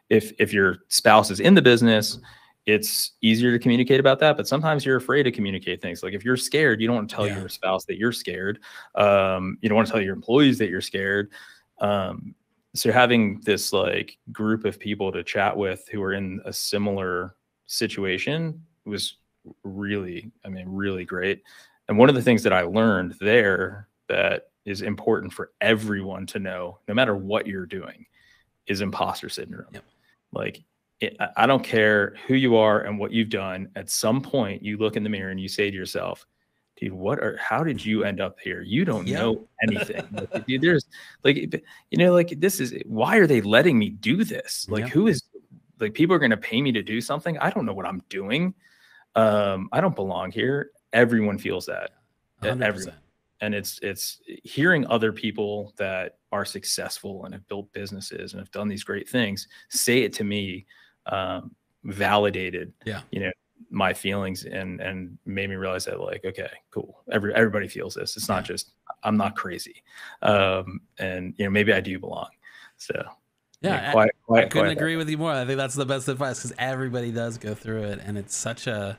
if if your spouse is in the business it's easier to communicate about that but sometimes you're afraid to communicate things. Like if you're scared you don't want to tell yeah. your spouse that you're scared. Um, you don't want to tell your employees that you're scared. Um, so having this like group of people to chat with who are in a similar situation was really i mean really great. And one of the things that i learned there that is important for everyone to know no matter what you're doing is imposter syndrome. Yep. Like, it, I don't care who you are and what you've done. At some point, you look in the mirror and you say to yourself, dude, what are, how did you end up here? You don't yeah. know anything. like, dude, there's like, you know, like this is, why are they letting me do this? Like, yeah. who is, like, people are going to pay me to do something. I don't know what I'm doing. Um, I don't belong here. Everyone feels that. 100%. Everyone and it's it's hearing other people that are successful and have built businesses and have done these great things say it to me um, validated yeah. you know my feelings and and made me realize that like okay cool. Every everybody feels this. It's not yeah. just i'm not crazy. Um and you know maybe i do belong. So Yeah, quite, quite, I couldn't agree with you more. I think that's the best advice because everybody does go through it, and it's such a,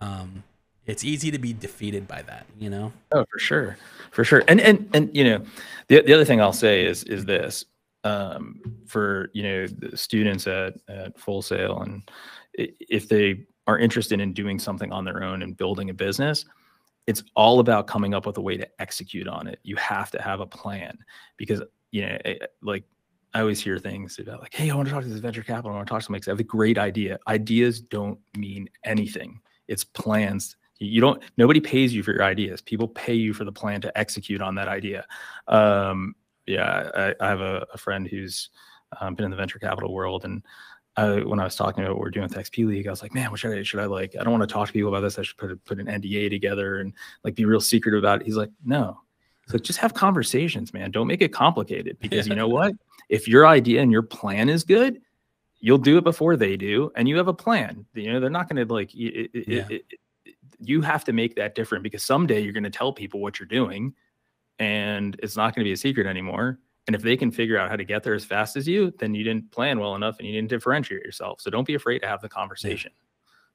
um, it's easy to be defeated by that, you know. Oh, for sure, for sure. And and and you know, the the other thing I'll say is is this, um, for you know the students at at Full Sail, and if they are interested in doing something on their own and building a business, it's all about coming up with a way to execute on it. You have to have a plan because you know, like I always hear things about like, hey, I want to talk to this venture capital. I want to talk to somebody. I have a great idea. Ideas don't mean anything. It's plans. You don't. Nobody pays you for your ideas. People pay you for the plan to execute on that idea. Um, yeah, I, I have a, a, friend who's um, been in the venture capital world, and I, when I was talking about what we're doing with XP League, I was like, man, what should I should I like? I don't want to talk to people about this. I should put put an NDA together and like be real secretive about it. He's like, no, so just have conversations, man. Don't make it complicated because yeah. you know what? If your idea and your plan is good, you'll do it before they do, and you have a plan. You know, they're not going to like. It, it, yeah. it, you have to make that different because someday you're going to tell people what you're doing, and it's not going to be a secret anymore. And if they can figure out how to get there as fast as you, then you didn't plan well enough and you didn't differentiate yourself. So don't be afraid to have the conversation. Yeah.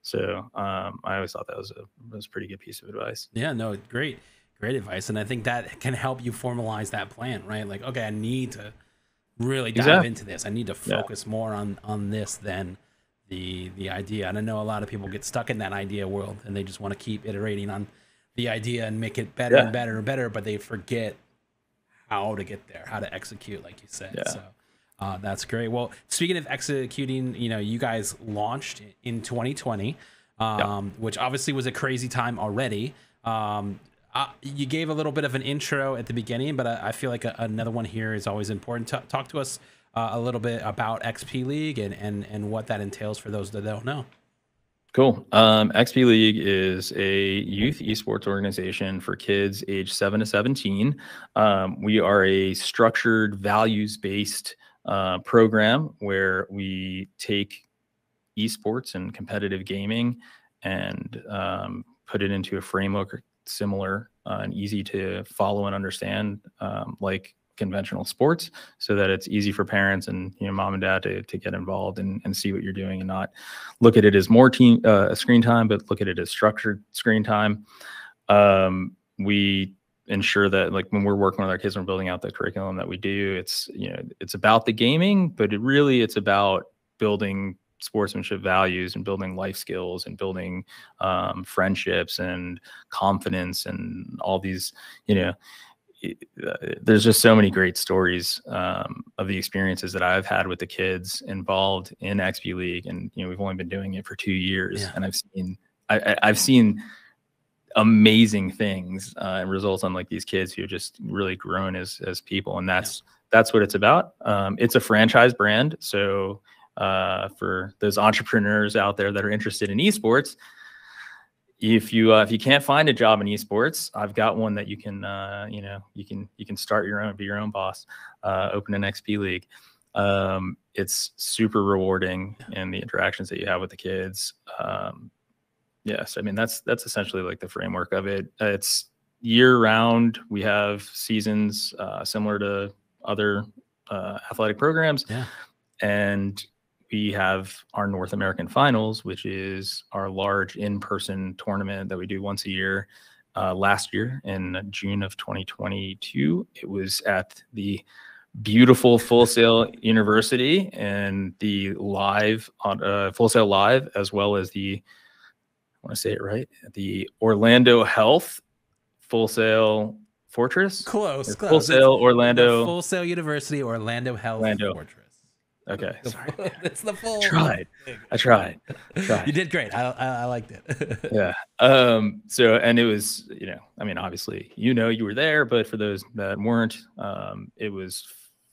So um, I always thought that was a was a pretty good piece of advice. Yeah, no, great. Great advice. And I think that can help you formalize that plan, right? Like, okay, I need to really dive exactly. into this. I need to focus yeah. more on on this than the the idea. And I know a lot of people get stuck in that idea world and they just want to keep iterating on the idea and make it better yeah. and better and better, but they forget how to get there, how to execute, like you said. Yeah. So uh, that's great. Well, speaking of executing, you know, you guys launched in 2020, um, which obviously was a crazy time already. Um, uh, you gave a little bit of an intro at the beginning, but I, I feel like a, another one here is always important. T- talk to us uh, a little bit about XP League and, and, and what that entails for those that don't know. Cool. Um, XP League is a youth esports organization for kids age 7 to 17. Um, we are a structured, values based uh, program where we take esports and competitive gaming and um, put it into a framework similar uh, and easy to follow and understand, um, like conventional sports, so that it's easy for parents and you know mom and dad to, to get involved and, and see what you're doing and not look at it as more team uh, screen time, but look at it as structured screen time. Um, we ensure that like when we're working with our kids and building out the curriculum that we do, it's you know it's about the gaming, but it really it's about building sportsmanship values and building life skills and building um, friendships and confidence and all these you know there's just so many great stories um, of the experiences that I've had with the kids involved in XP League, and you know we've only been doing it for two years, yeah. and I've seen I, have seen amazing things uh, and results on like these kids who have just really grown as as people, and that's yeah. that's what it's about. Um, it's a franchise brand, so uh, for those entrepreneurs out there that are interested in esports. If you uh, if you can't find a job in esports, I've got one that you can uh, you know you can you can start your own, be your own boss, uh, open an XP league. Um, it's super rewarding in the interactions that you have with the kids. Um, yes, I mean that's that's essentially like the framework of it. It's year round. We have seasons uh, similar to other uh, athletic programs, yeah. and we have our North American Finals, which is our large in person tournament that we do once a year. Uh, last year in June of 2022, it was at the beautiful Full Sail University and the live on uh, Full Sail Live, as well as the, I want to say it right, the Orlando Health Full Sail Fortress. Close, close. Full Sail Orlando. Full Sail University, Orlando Health Orlando. Fortress. Okay, sorry. it's the full. I tried. I tried. I tried. you did great. I, I, I liked it. yeah. Um. So, and it was, you know, I mean, obviously, you know, you were there, but for those that weren't, um, it was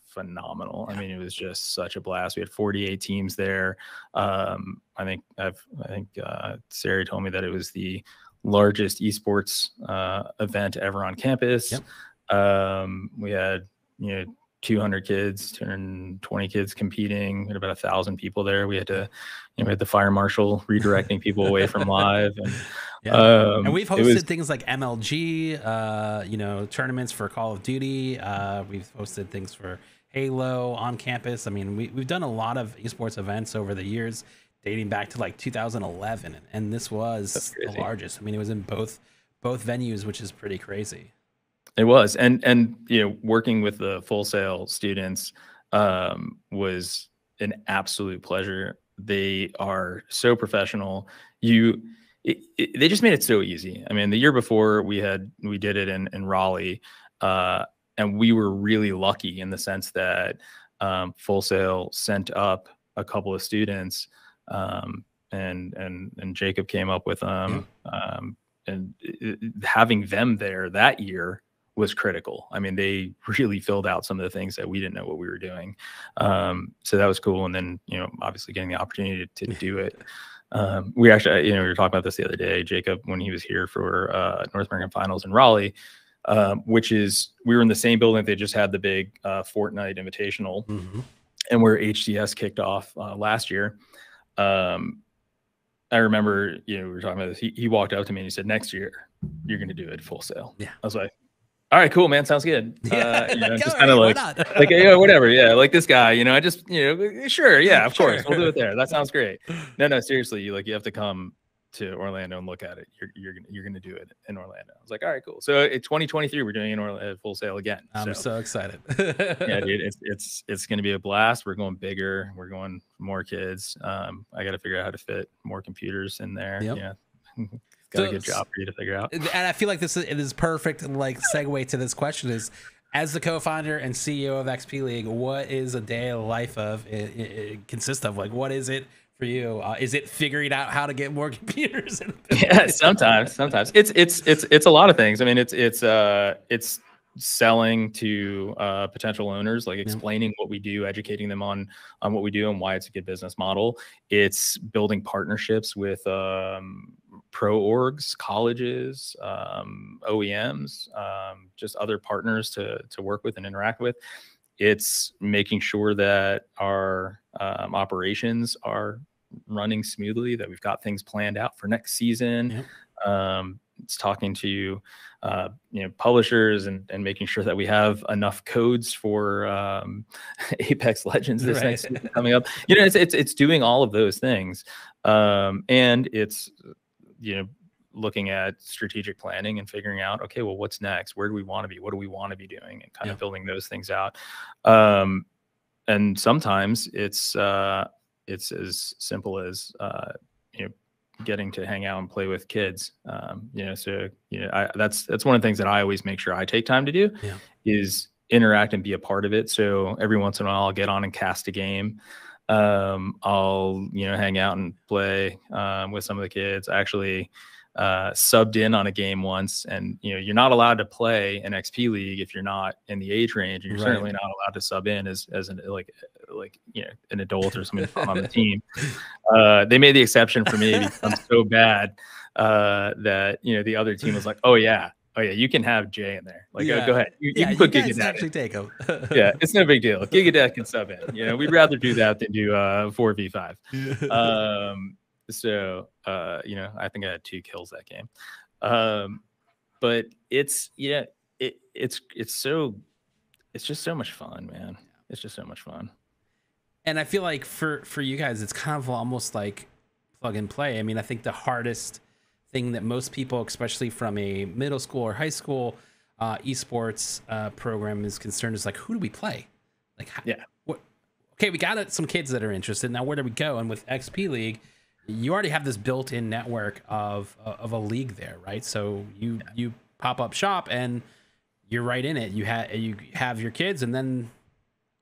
phenomenal. I mean, it was just such a blast. We had 48 teams there. Um, I think I've, I think uh, Sarah told me that it was the largest esports uh, event ever on campus. Yep. Um, we had, you know 200 kids, 220 kids competing. We had about a thousand people there. We had to, you know, we had the fire marshal redirecting people away from live, and yeah. um, and we've hosted was, things like MLG, uh, you know, tournaments for Call of Duty. Uh, we've hosted things for Halo on campus. I mean, we, we've done a lot of esports events over the years, dating back to like 2011, and this was the largest. I mean, it was in both both venues, which is pretty crazy. It was, and and you know, working with the Full Sail students um, was an absolute pleasure. They are so professional. You, it, it, they just made it so easy. I mean, the year before we had we did it in in Raleigh, uh, and we were really lucky in the sense that um, Full Sail sent up a couple of students, um, and and and Jacob came up with them, um, and having them there that year was critical. I mean, they really filled out some of the things that we didn't know what we were doing. Um, so that was cool. And then, you know, obviously getting the opportunity to, to do it. Um, we actually, you know, we were talking about this the other day, Jacob, when he was here for uh, North American Finals in Raleigh, um, which is we were in the same building. They just had the big uh, Fortnite Invitational, mm-hmm. and where HCS kicked off uh, last year. Um, I remember, you know, we were talking about this. He, he walked up to me and he said, "Next year, you're going to do it Full Sail." Yeah, I was like, all right, cool, man. Sounds good. Yeah, uh, you know, just kind of like, like, yeah, whatever. Yeah, like this guy, you know, I just, you know, sure, yeah, of sure. course, we'll do it there. That sounds great. No, no, seriously, you like, you have to come to Orlando and look at it. You're you're gonna you're gonna do it in Orlando. I was like, all right, cool. So in 2023, we're doing it in Orlando Full Sail again. I'm so, so excited. yeah, dude, it's it's it's gonna be a blast. We're going bigger. We're going more kids. Um, I got to figure out how to fit more computers in there. Yep. Yeah. Got so, a good job for you to figure out. And I feel like this is it is perfect like segue to this question is as the co-founder and CEO of XP League, what is a day of life of it, it, it consist of? Like what is it for you? Uh, is it figuring out how to get more computers? yeah, sometimes, sometimes it's it's it's it's a lot of things. I mean, it's it's uh it's selling to uh, potential owners, like explaining what we do, educating them on on what we do and why it's a good business model. It's building partnerships with um, pro orgs, colleges, um, OEMs, um, just other partners to to work with and interact with. It's making sure that our um, operations are running smoothly, that we've got things planned out for next season. Yeah. Um, it's talking to uh, you know publishers and, and making sure that we have enough codes for um, Apex Legends this right. next coming up. You know, it's, it's it's doing all of those things, um, and it's you know looking at strategic planning and figuring out okay well what's next where do we want to be what do we want to be doing and kind yeah. of building those things out um, and sometimes it's uh, it's as simple as uh, you know getting to hang out and play with kids. Um, you know, so you know, I, that's that's one of the things that I always make sure I take time to do yeah. is interact and be a part of it. So every once in a while, I'll get on and cast a game. Um, I'll you know hang out and play um, with some of the kids. I actually uh, subbed in on a game once, and you know you're not allowed to play an XP league if you're not in the age range, and you're right. certainly not allowed to sub in as as an like like you know an adult or something on the team. Uh, they made the exception for me because I'm so bad uh, that you know the other team was like, oh yeah, oh yeah, you can have Jay in there. Like, yeah. go ahead. You, yeah, you can put Giga actually take him. yeah, it's no big deal. Giga can sub in. You know, we'd rather do that than do uh four v five. Um, so uh, you know, I think I had two kills that game. Um, but it's yeah, it it's it's so it's just so much fun, man. It's just so much fun. And I feel like for for you guys, it's kind of almost like plug and play. I mean, I think the hardest thing that most people, especially from a middle school or high school uh, esports uh, program, is concerned is like, who do we play? Like, how, yeah, what? Okay, we got some kids that are interested. Now, where do we go? And with XP League, you already have this built-in network of uh, of a league there, right? So you yeah. you pop up shop and you're right in it. You have you have your kids, and then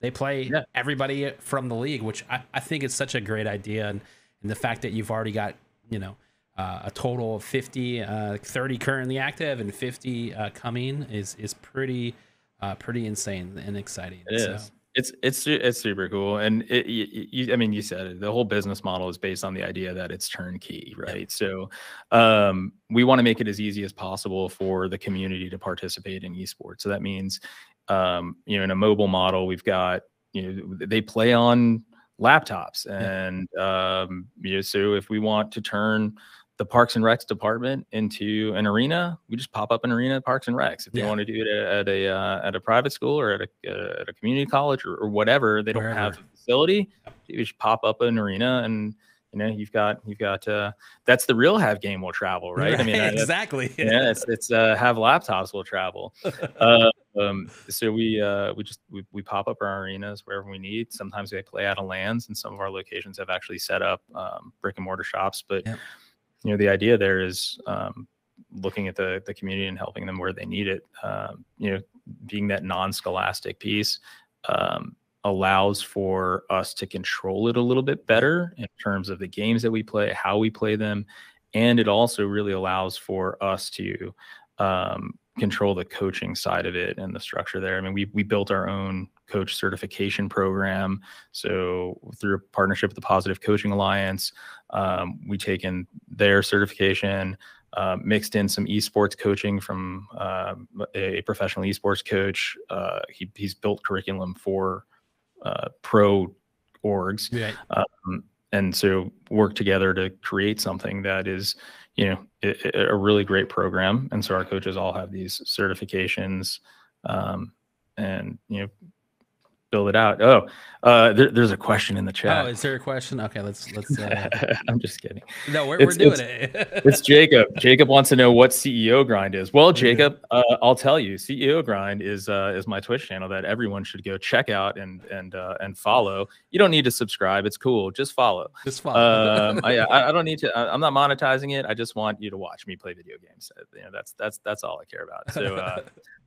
they play yeah. everybody from the league, which I, I think is such a great idea, and, and the fact that you've already got you know uh, a total of 50, uh, 30 currently active, and 50 uh, coming is is pretty uh, pretty insane and exciting. It so. is. It's it's it's super cool, and it, you, you, I mean, you said it. The whole business model is based on the idea that it's turnkey, right? So, um, we want to make it as easy as possible for the community to participate in esports. So that means, um, you know, in a mobile model, we've got you know they play on laptops, and um, you know, so if we want to turn the Parks and Recs department into an arena. We just pop up an arena at Parks and Recs. If they Yeah. want to do it at a uh, at a private school or at a uh, at a community college or, or whatever, they don't have a facility. You just pop up an arena and you know you've got you've got uh, that's the real have game will travel, right? I mean, I- exactly. yeah, it's it's uh, have laptops will travel. Uh, um, so we uh, we just we, we pop up our arenas wherever we need. Sometimes they play out of lands, and some of our locations have actually set up um, brick and mortar shops. But Yep. You know, the idea there is um, looking at the the community and helping them where they need it. Um, you know, being that non-scholastic piece. Um, allows for us to control it a little bit better in terms of the games that we play, how we play them, and it also really allows for us to um, control the coaching side of it and the structure there. I mean, we we built our own coach certification program. So through a partnership with the Positive Coaching Alliance, um, we taken their certification. Uh, mixed in some esports coaching from um, a professional esports coach. Uh, he, he's built curriculum for uh, pro orgs Right. um, and so work together to create something that is you know a, a- a really great program and so our coaches all have these certifications um, and you know build it out oh uh, there, there's a question in the chat. Oh, is there a question? Okay, let's let's. Uh, i'm just kidding no, we're, It's- we're doing it's- it. it's Jacob. Jacob wants to know what CEO grind is. Well, Jacob, uh, I'll tell you, CEO grind is uh, is my Twitch channel that everyone should go check out and and uh, and follow. You don't need to subscribe; it's cool. Just follow. Just fun. Um, I, I I don't need to. I'm not monetizing it. I just want you to watch me play video games. Uh, You know, that's that's that's all I care about. So uh,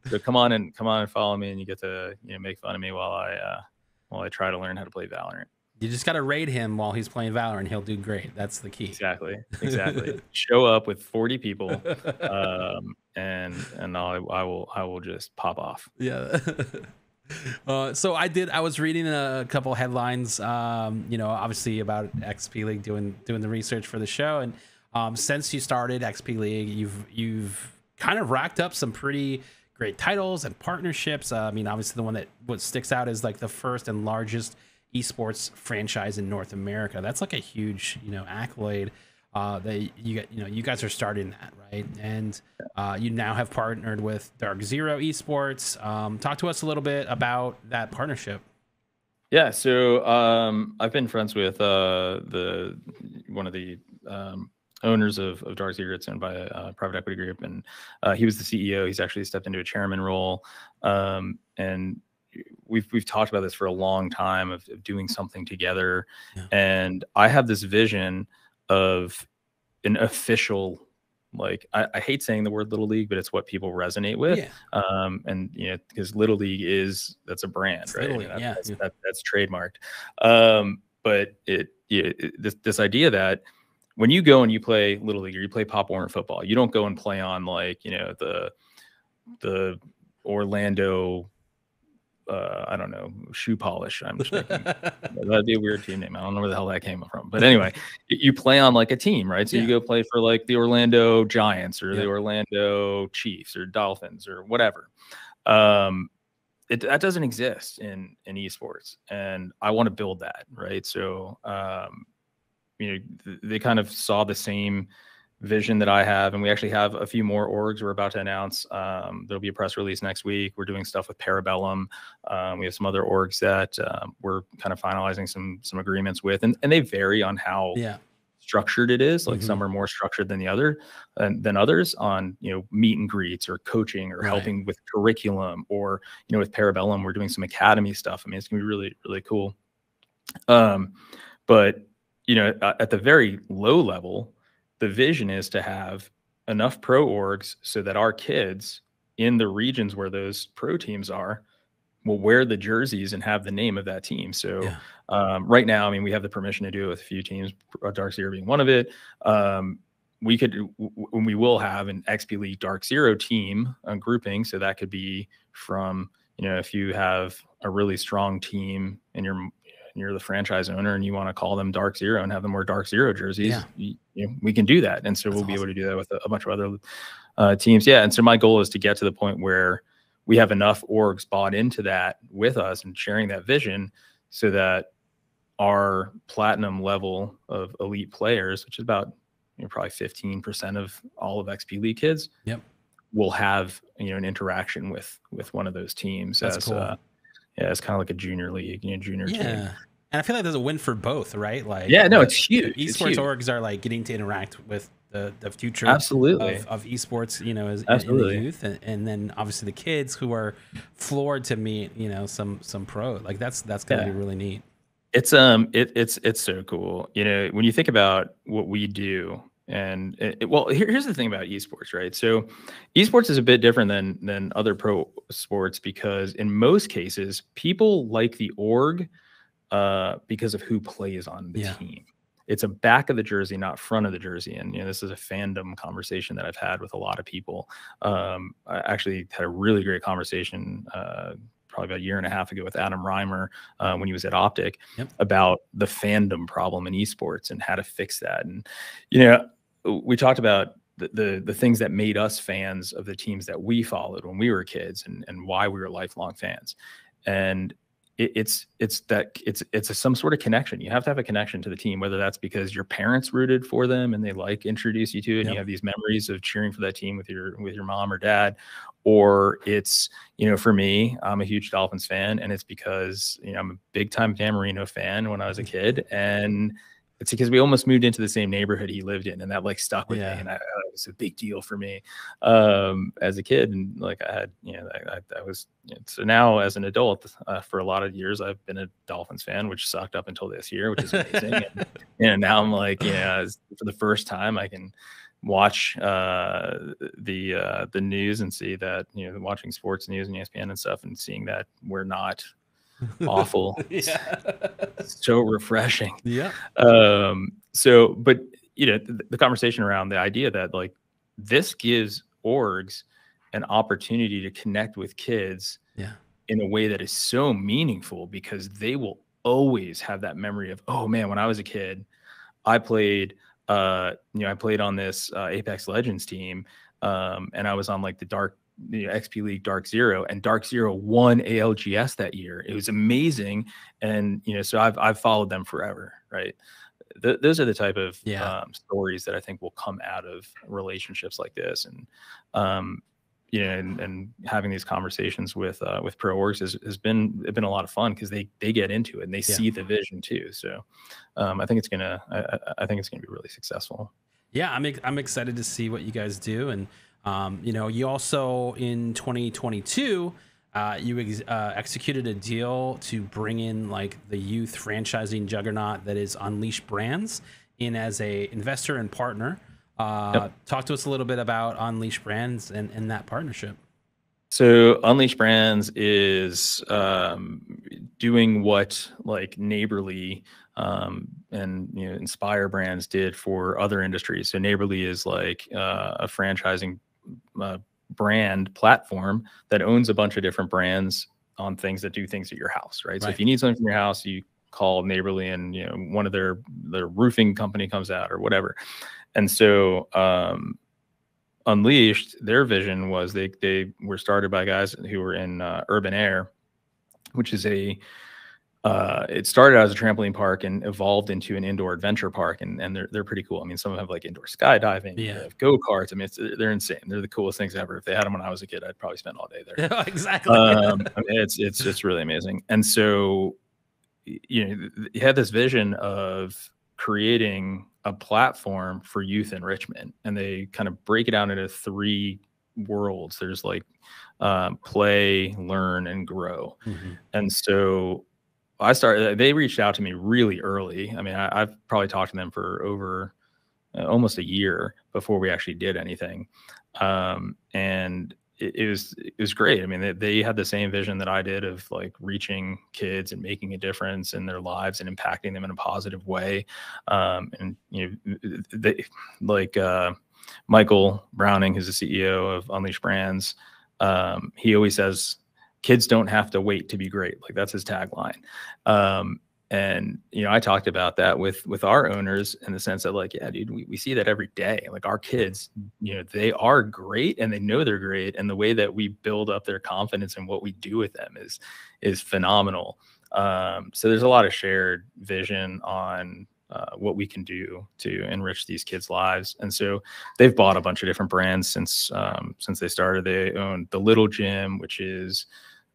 so come on and come on and follow me, and you get to you know make fun of me while I uh, while I try to learn how to play Valorant. you just gotta raid him while he's playing Valorant. He'll do great. That's the key. Exactly, exactly. Show up with 40 people um, and and I, I will I will just pop off. yeah. Uh, so I did. I was reading a couple headlines. Um, you know, obviously about XP League doing doing the research for the show, and um, since you started XP League, you've you've kind of racked up some pretty great titles and partnerships. Uh, I mean, obviously the one that what sticks out is like the first and largest esports franchise in North America. That's like a huge you know accolade. Uh, that you get, you know, you guys are starting that, right? And uh, you now have partnered with Dark Zero Esports. Um, talk to us a little bit about that partnership. Yeah, so um, I've been friends with uh, the one of the um, owners of, of Dark Zero. It's owned by a, uh private equity group, and uh, he was the CEO. He's actually stepped into a chairman role, um, and we've we've talked about this for a long time of, of doing something together. Yeah. And I have this vision of an official. Like I, I hate saying the word little league, but it's what people resonate with Yeah, um and you know because little league is that's a brand It's right I mean, League, that- yeah, that's, yeah. That, that's trademarked um but it, it this this idea that when you go and you play little league or you play pop warner football you don't go and play on like you know the the orlando uh i don't know shoe polish i'm just making That'd be a weird team name. I don't know where the hell that came from. But anyway, you play on like a team, right? So Yeah. you go play for like the Orlando Giants or Yeah. the Orlando Chiefs or Dolphins or whatever. Um, it that doesn't exist in in esports, and I want to build that, right? So, um, you know, they kind of saw the same vision that I have, and we actually have a few more orgs we're about to announce. Um, there'll be a press release next week. We're doing stuff with Parabellum. Um, we have some other orgs that um, we're kind of finalizing some some agreements with, and, and they vary on how yeah, structured it is. Like Mhm. some are more structured than the other, and than others on you know meet and greets or coaching or Right. helping with curriculum or you know with Parabellum we're doing some academy stuff. I mean it's gonna be really really cool. Um, but you know at the very low level, the vision is to have enough pro orgs so that our kids in the regions where those pro teams are will wear the jerseys and have the name of that team. So Yeah. um, right now, I mean, we have the permission to do it with a few teams, uh, Dark Zero being one of it. Um, we could, w- w- we will have an XP League Dark Zero team uh, grouping. So that could be from, you know, if you have a really strong team and you're, and you're the franchise owner and you want to call them Dark Zero and have them wear Dark Zero jerseys, Yeah. you, you know, we can do that. And so That's we'll be able to do that with a, a bunch of other uh, teams. Yeah. And so my goal is to get to the point where we have enough orgs bought into that with us and sharing that vision so that our platinum level of elite players, which is about you know, probably 15% of all of XP League kids. Yep. Will have you know an interaction with with one of those teams That's as cool. uh, yeah, it's kind of like a junior league, you know, junior Yeah. team. And I feel like there's a win for both, right? Like Yeah, no, the it's huge. It's Esports huge. orgs are like getting to interact with the, the future Absolutely. of, of esports, you know, as in- in the Absolutely. youth, and, and then obviously the kids who are floored to meet, you know, some some pro. Like that's that's gonna Yeah. be really neat. It's um it, it's it's so cool. You know, when you think about what we do and it, it- well, here, here's the thing about esports, right? So esports is a bit different than than other pro sports because in most cases, people like the org uh because of who plays on the Yeah. team. It's a back of the jersey, not front of the jersey. And you know, this is a fandom conversation that I've had with a lot of people. Um, I actually had a really great conversation uh probably about a year and a half ago with Adam Rymer uh, when he was at Optic Yep. about the fandom problem in esports and how to fix that. And you know, we talked about the, the the things that made us fans of the teams that we followed when we were kids and and why we were lifelong fans. And it, it's it's that it's it's a, some sort of connection. You have to have a connection to the team, whether that's because your parents rooted for them and they like introduce you to it, and Yep. you have these memories of cheering for that team with your with your mom or dad, or it's you know for me, I'm a huge Dolphins fan, and it's because you know I'm a big time Dan Marino fan when I was a mm-hmm. kid, and it's because we almost moved into the same neighborhood he lived in, and that like stuck with Yeah. me, and I, it was a big deal for me um, as a kid, and like I had, you know, I, I, I was you know, so now as an adult uh, for a lot of years I've been a Dolphins fan, which sucked up until this year, which is amazing, and, and now I'm like, yeah, it's- for the first time I can watch uh the uh the news and see that you know watching sports news and espn and stuff and seeing that we're not awful yeah. so refreshing yeah. um so but you know the, the conversation around the idea that like this gives orgs an opportunity to connect with kids Yeah. in a way that is so meaningful because they will always have that memory of oh man when i was a kid i played uh you know i played on this uh, apex legends team um and i was on like the dark you know, xp league dark zero and dark zero won algs that year it was amazing and you know so i've i've followed them forever right Th- those are the type of Yeah. um, stories that i think will come out of relationships like this and um you know, and, and having these conversations with uh, with pro orgs has, has been it's been a lot of fun because they they get into it and they Yeah. see the vision too. So um, I think it's gonna I, I- think it's gonna be really successful. Yeah, I'm I'm excited to see what you guys do, and um, you know, you also in 2022, uh, you ex- uh, executed a deal to bring in like the youth franchising juggernaut that is Unleash Brands in as a investor and partner. Uh, Yep. Talk to us a little bit about Unleash Brands and, and that partnership. So Unleash Brands is um, doing what like Neighborly um, and you know Inspire Brands did for other industries. So Neighborly is like uh, a franchising uh, brand platform that owns a bunch of different brands on things that do things at your house, right? So if you need something from your house, you call Neighborly, and you know one of their their roofing company comes out or whatever. And so um, Unleashed, their vision was they they were started by guys who were in uh, Urban Air, which is a uh, it started out as a trampoline park and evolved into an indoor adventure park, and and they're they're pretty cool. I mean, some of them have like indoor skydiving, Yeah. go karts. I mean, it's, they're insane. They're the coolest things ever. If they had them when I was a kid, I'd probably spend all day there exactly. um, I mean, it's it's it's really amazing. And so, you know, you had this vision of creating a platform for youth enrichment, and they kind of break it down into three worlds. There's like um, play, learn, and grow. Mhm. And so I started, they reached out to me really early. I mean, I, I've probably talked to them for over uh, almost a year before we actually did anything. Um, and it, it was, it was great. I mean, they, they had the same vision that I did of like reaching kids and making a difference in their lives and impacting them in a positive way. Um, and, you know, they like, uh, Michael Browning, who's the CEO of Unleash Brands, um, he always says, kids don't have to wait to be great. Like that's his tagline. Um, and you know, I talked about that with with our owners in the sense that, like, yeah, dude, we, we see that every day. Like our kids, you know, they are great and they know they're great. And the way that we build up their confidence and what we do with them is is phenomenal. Um, so there's a lot of shared vision on uh, what we can do to enrich these kids' lives. And so they've bought a bunch of different brands since um, since they started. They own the Little Gym, which is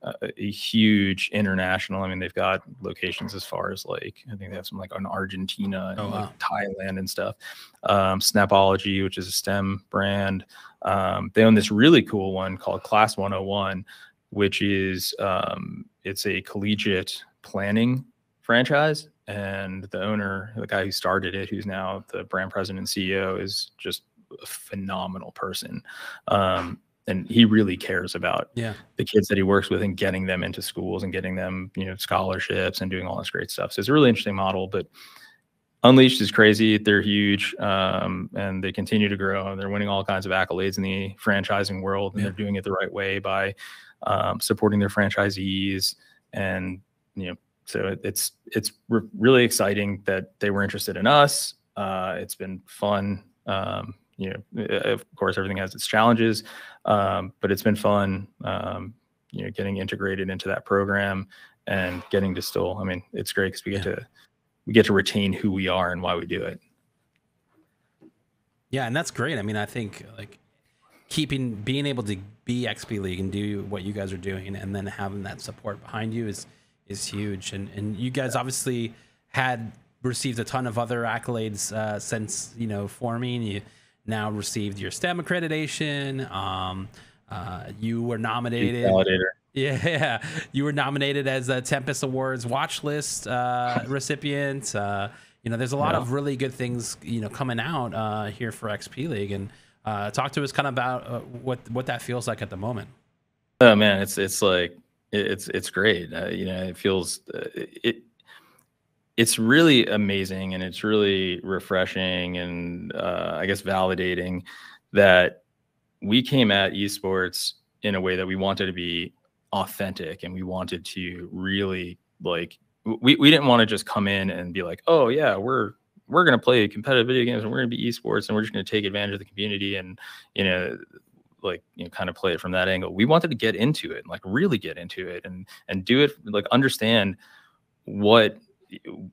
uh, a huge international. I mean, they've got locations as far as like I think they have some like on Argentina and oh, wow. like Thailand and stuff. Um, Snapology, which is a STEM brand. Um, they own this really cool one called Class 101, which is um, it's a collegiate planning franchise and the owner the guy who started it who's now the brand president and ceo is just a phenomenal person um, and he really cares about yeah. the kids that he works with and getting them into schools and getting them you know scholarships and doing all this great stuff so it's a really interesting model but unleashed is crazy they're huge um, and they continue to grow And they're winning all kinds of accolades in the franchising world and yeah. they're doing it the right way by um, supporting their franchisees and you know so it's it's re- really exciting that they were interested in us. Uh, it's been fun. Um, you know, of course, everything has its challenges, um, but it's been fun. Um, you know, getting integrated into that program and getting to still. I mean, it's great because we get yeah. to we get to retain who we are and why we do it. Yeah, and that's great. I mean, I think like keeping being able to be XP League and do what you guys are doing, and then having that support behind you is is huge. And and you guys obviously had received a ton of other accolades uh, since you know forming. You now received your STEM accreditation. Um, uh, you were nominated. Yeah, you were nominated as a Tempest Awards watch list uh, recipient. Uh, you know, there's a lot yeah. of really good things you know coming out uh, here for XP League, and uh, talk to us kind of about uh, what what that feels like at the moment. Oh man, it's it's like it's it's great. Uh, you know, it feels uh, it. It's really amazing and it's really refreshing and uh, I guess validating that we came at esports in a way that we wanted to be authentic and we wanted to really like we, we didn't want to just come in and be like oh yeah we're we're going to play competitive video games and we're going to be esports and we're just going to take advantage of the community and you know like you know kind of play it from that angle we wanted to get into it like really get into it and and do it like understand what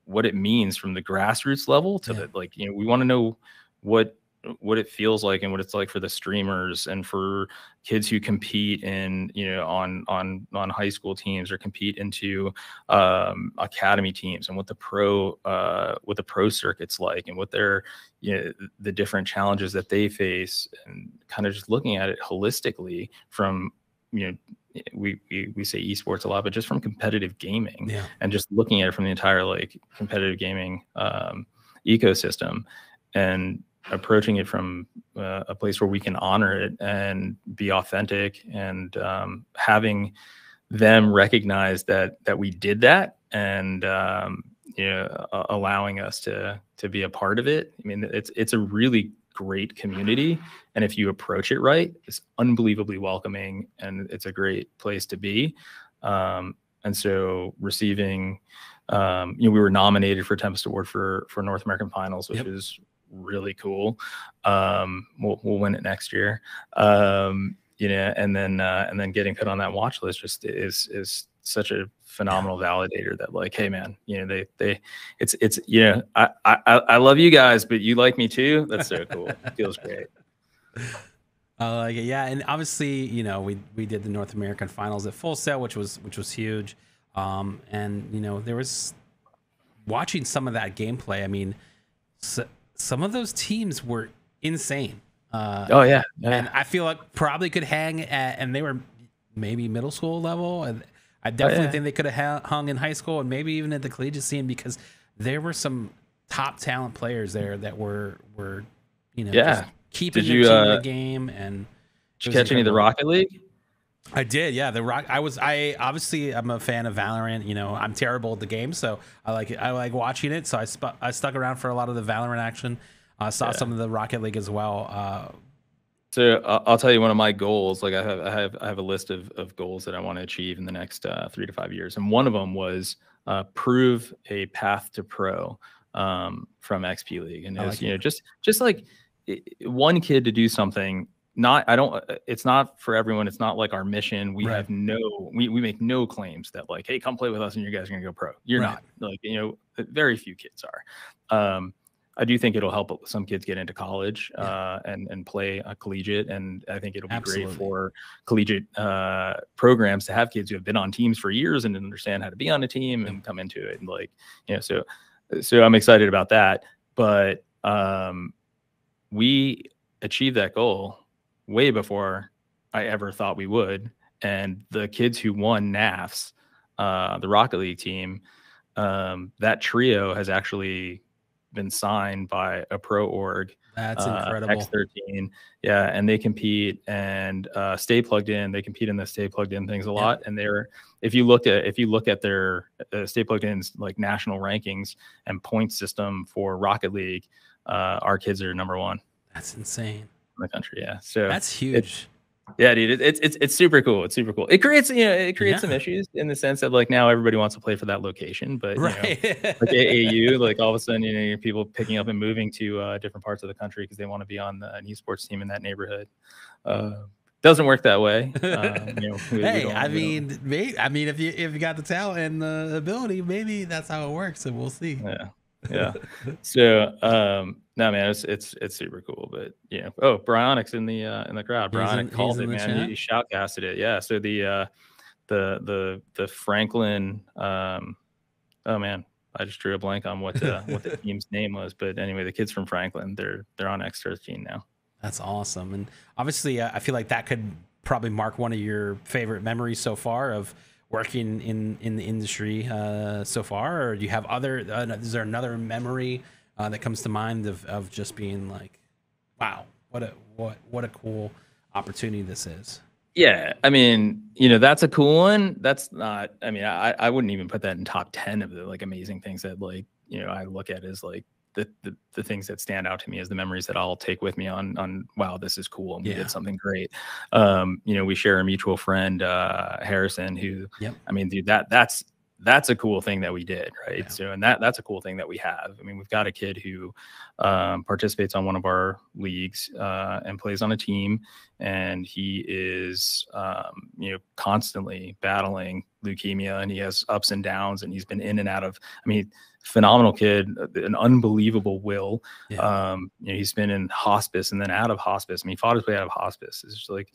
what it means from the grassroots level to yeah. the like you know we want to know what what it feels like and what it's like for the streamers and for kids who compete in you know on on on high school teams or compete into um, academy teams and what the pro uh, what the pro circuit's like and what their you know the different challenges that they face and kind of just looking at it holistically from you know we, we we say esports a lot, but just from competitive gaming yeah. and just looking at it from the entire like competitive gaming um, ecosystem and approaching it from uh, a place where we can honor it and be authentic and um, having them recognize that that we did that and um, you know allowing us to to be a part of it. I mean it's it's a really great community. And if you approach it right it's unbelievably welcoming and it's a great place to be. Um, and so receiving um, you know we were nominated for tempest award for for north american finals which yep. is really cool. Um, we'll, we'll win it next year. Um, you know, and then uh, and then getting put on that watch list just is is such a phenomenal validator that like, hey man, you know, they they it's it's you know, I I I love you guys, but you like me too. That's so cool. Feels great. I like it. yeah, and obviously, you know, we we did the North American Finals at Full Sail, which was which was huge. Um, and you know, there was watching some of that gameplay. I mean, so, some of those teams were insane. Uh, oh yeah. yeah. and I feel like probably could hang at, and they were maybe middle school level, and I definitely oh, yeah. think they could have hung in high school and maybe even at the collegiate scene because there were some top talent players there that were were you know yeah keeping you, uh, the game and. Did you catch any of the Rocket League? I did, yeah. The rock. I was. I obviously I'm a fan of Valorant. You know, I'm terrible at the game, so I like I like watching it. So I sp- I stuck around for a lot of the Valorant action. I uh, saw yeah. some of the Rocket League as well. Uh, so uh, I'll tell you one of my goals. Like I have, I have, I have a list of, of goals that I want to achieve in the next uh, three to five years, and one of them was uh, prove a path to pro um, from XP League, and it was, like you it. know just just like one kid to do something not i don't uh, it's not for everyone it's not like our mission we Right. have no we, we make no claims that like hey come play with us and you guys are gonna go pro you're Right. not like you know very few kids are um i do think it'll help some kids get into college Yeah. uh and and play a collegiate and i think it'll be Absolutely. great for collegiate uh programs to have kids who have been on teams for years and understand how to be on a team and come into it and like you know so so i'm excited about that but um we achieved that goal way before I ever thought we would. And the kids who won NAFs, uh, the Rocket League team, um, that trio has actually been signed by a pro org, That's uh, incredible. X13. Yeah, and they compete and uh, stay plugged in. They compete in the stay plugged in things a Yeah. lot. And they're if you look at if you look at their uh, stay plugged in's like national rankings and point system for Rocket League, uh, our kids are number one That's insane. In the country. Yeah. So That's huge. yeah, dude, it, it's it's it's super cool. It's super cool. It creates you know it creates some issues in the sense that like now everybody wants to play for that location, but you know, like AAU, like all of a sudden you know people picking up and moving to uh, different parts of the country because they want to be on the, an esports team in that neighborhood. Uh, doesn't work that way. Um, you know, we- we hey, don't- I mean, may I mean, if you if you got the talent and the ability, maybe that's how it works, and we'll see. yeah, yeah. So um, no, man, it's it's it's super cool. But you know, oh, Bryonics in the uh, in the crowd. Bryonic called it, man. chat? He, he shoutcasted it. Yeah. So the uh, the the the Franklin. Um, oh man, I just drew a blank on what uh, what the team's name was. But anyway, the kids from Franklin, they're they're on X13 now. That's awesome, and obviously, uh, I feel like that could probably mark one of your favorite memories so far of working in in the industry uh, so far. Or do you have other? Uh, is there another memory uh, that comes to mind of of just being like, wow, what a what what a cool opportunity this is. Yeah, I mean, you know, that's a cool one. That's not. I mean, I I wouldn't even put that in top ten of the like amazing things that like you know I look at as like the the, the things that stand out to me as the memories that I'll take with me on on wow this is cool and we Yeah. did something great. Um, you know, we share a mutual friend, uh, Harrison, who Yep. I mean, dude, that that's that's a cool thing that we did, right? Yeah. So, and that that's a cool thing that we have. I mean, we've got a kid who um, participates on one of our leagues uh, and plays on a team, and he is, um, you know, constantly battling leukemia, and he has ups and downs, and he's been in and out of. I mean, phenomenal kid, uh, an unbelievable will. Yeah. Um, you know, he's been in hospice and then out of hospice. I mean, he fought his way out of hospice. It's just like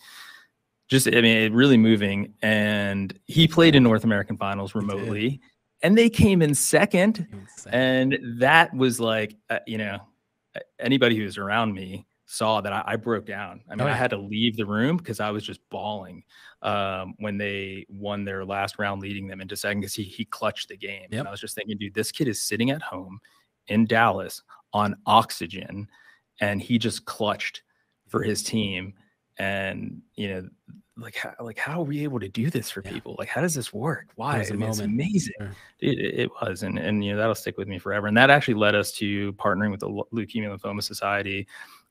just I mean, really moving. And he played in North American finals remotely, and they came in second. And that was like, uh, you know, anybody who was around me saw that I, I broke down. I mean, Oh, I had to leave the room because I was just bawling um, when they won their last round, leading them into second because he he clutched the game. Yep. And I was just thinking, dude, this kid is sitting at home in Dallas on oxygen, and he just clutched for his team. And you know, like how, like how are we able to do this for Yeah. people? Like, how does this work? Why? was a I mean, it's amazing. Sure. It, it it was, and and you know that'll stick with me forever. And that actually led us to partnering with the Leukemia Lymphoma Society,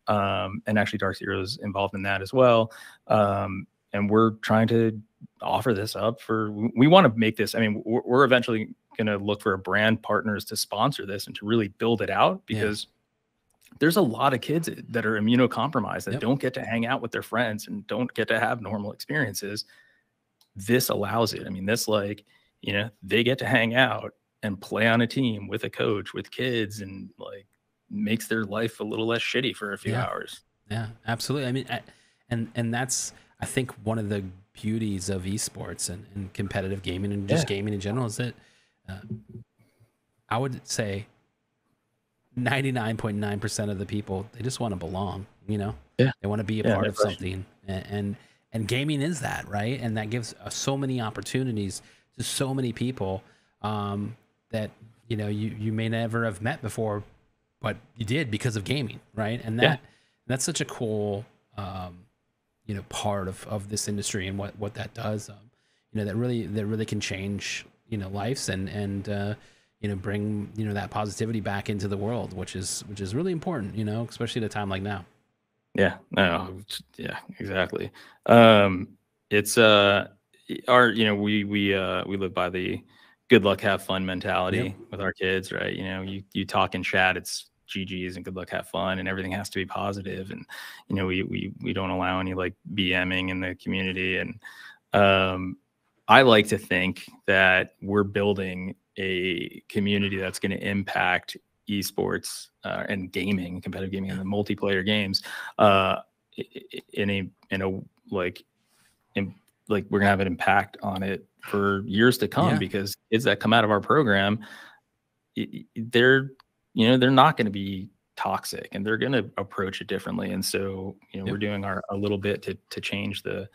um, and actually Dark Zero is involved in that as well. Um, and we're trying to offer this up for. We, want to make this. I mean, we're, we're eventually going to look for a brand partners to sponsor this and to really build it out because. There's a lot of kids that are immunocompromised that Yep. don't get to hang out with their friends and don't get to have normal experiences. This allows it. I mean, this like you know they get to hang out and play on a team with a coach with kids and like makes their life a little less shitty for a few Yeah. hours Yeah, absolutely. I mean, I, and and that's I think one of the beauties of esports and, and competitive gaming and just Yeah. gaming in general is that uh, I would say ninety nine point nine percent of the people they just want to belong. You know, Yeah. they want to be a Yeah, part of something, and, and and gaming is that right, and that gives uh, so many opportunities to so many people um, that you know you you may never have met before, but you did because of gaming, right? And that Yeah. that's such a cool um, you know part of, of this industry and what what that does um, you know that really that really can change you know lives and and uh, you know bring you know that positivity back into the world which is which is really important you know especially at a time like now yeah no yeah exactly um it's uh our you know we we uh we live by the good luck have fun mentality Yep. with our kids right you know you you talk in chat it's GGs and good luck, have fun, and everything has to be positive. And you know, we we we don't allow any like BMing in the community. And um, I like to think that we're building a community that's going to impact esports uh, and gaming, competitive gaming, and the multiplayer games uh, in a in a like in, like we're gonna have an impact on it for years to come yeah. because kids that come out of our program, they're you know they're not going to be toxic and they're going to approach it differently. And so you know yep. we're doing our a little bit to to change the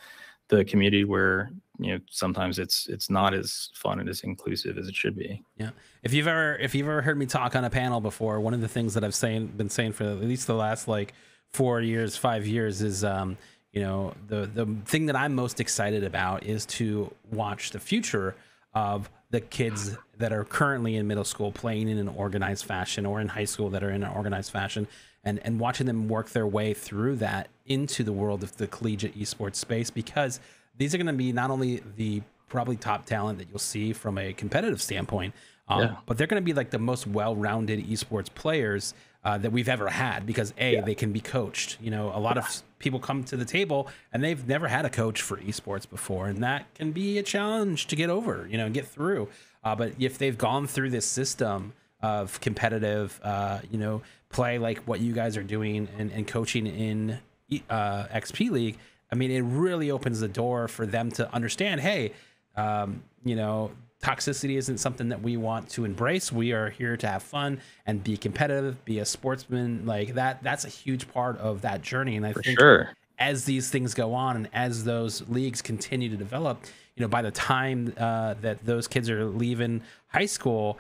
the community where you know sometimes it's it's not as fun and as inclusive as it should be. Yeah. If you've ever if you've ever heard me talk on a panel before one of the things that i've saying been saying for at least the last like four years five years is um you know the the thing that i'm most excited about is to watch the future of the kids that are currently in middle school playing in an organized fashion or in high school that are in an organized fashion and and watching them work their way through that into the world of the collegiate esports space because these are going to be not only the probably top talent that you'll see from a competitive standpoint, um, yeah. but they're going to be like the most well-rounded esports players uh, that we've ever had because a yeah. they can be coached. You know, a lot yeah. of people come to the table and they've never had a coach for esports before, and that can be a challenge to get over. You know, and get through. Uh, but if they've gone through this system of competitive, uh, you know, play like what you guys are doing and, and coaching in uh, XP League, I mean, it really opens the door for them to understand, hey, um, you know, toxicity isn't something that we want to embrace. We are here to have fun and be competitive, be a sportsman. Like that, that's a huge part of that journey. And I for think sure. as these things go on and as those leagues continue to develop, you know, by the time uh, that those kids are leaving high school,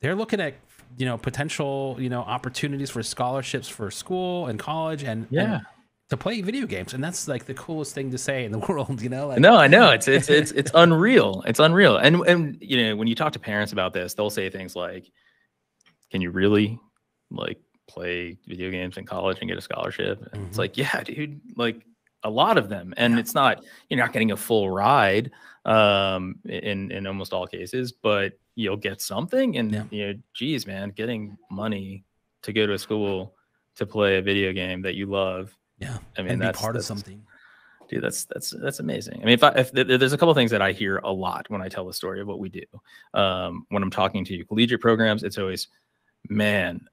they're looking at you know potential you know opportunities for scholarships for school and college and yeah. And to play video games. And that's like the coolest thing to say in the world you know? Like, no i know. It's it's it's it's unreal. It's unreal. And and you know when you talk to parents about this they'll say things like can you really like play video games in college and get a scholarship? And mm-hmm. it's like yeah dude like a lot of them. And yeah. it's not you're not getting a full ride um in in almost all cases but you'll get something. And yeah. you know geez man getting money to go to a school to play a video game that you love. Yeah. I mean and that's part that's, of something. Dude that's that's that's amazing. I mean if, I, if there's a couple things that i hear a lot when i tell the story of what we do. Um, when i'm talking to you collegiate programs it's always man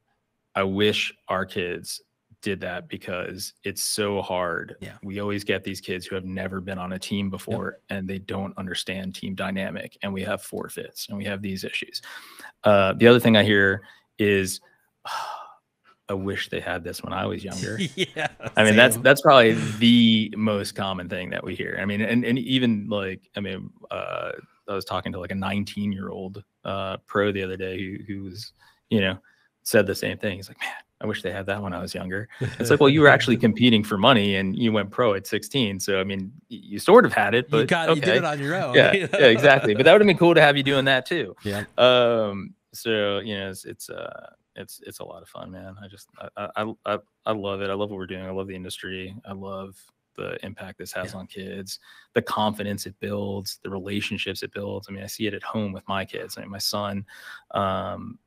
i wish our kids did that because it's so hard. Yeah. We always get these kids who have never been on a team before yep. and they don't understand team dynamic and we have forfeits and we have these issues. Uh, the other thing I hear is oh, I wish they had this when I was younger. yeah. I mean, same. that's that's probably the most common thing that we hear. I mean, and, and even like, I mean, uh, I was talking to like a 19 year old uh, pro the other day who, who was, you know, said the same thing. He's like, man, I wish they had that when I was younger. It's like, well, you were actually competing for money and you went pro at 16. So, I mean, you sort of had it, but you, got, okay. you did it on your own. Yeah, yeah, exactly. But that would have been cool to have you doing that too. Yeah. Um, so, you know, it's, it's, uh, it's, it's a lot of fun, man. I just, I, I, I, I love it. I love what we're doing. I love the industry. I love the impact this has yeah. on kids, the confidence it builds, the relationships it builds. I mean, I see it at home with my kids. I mean, my son, um,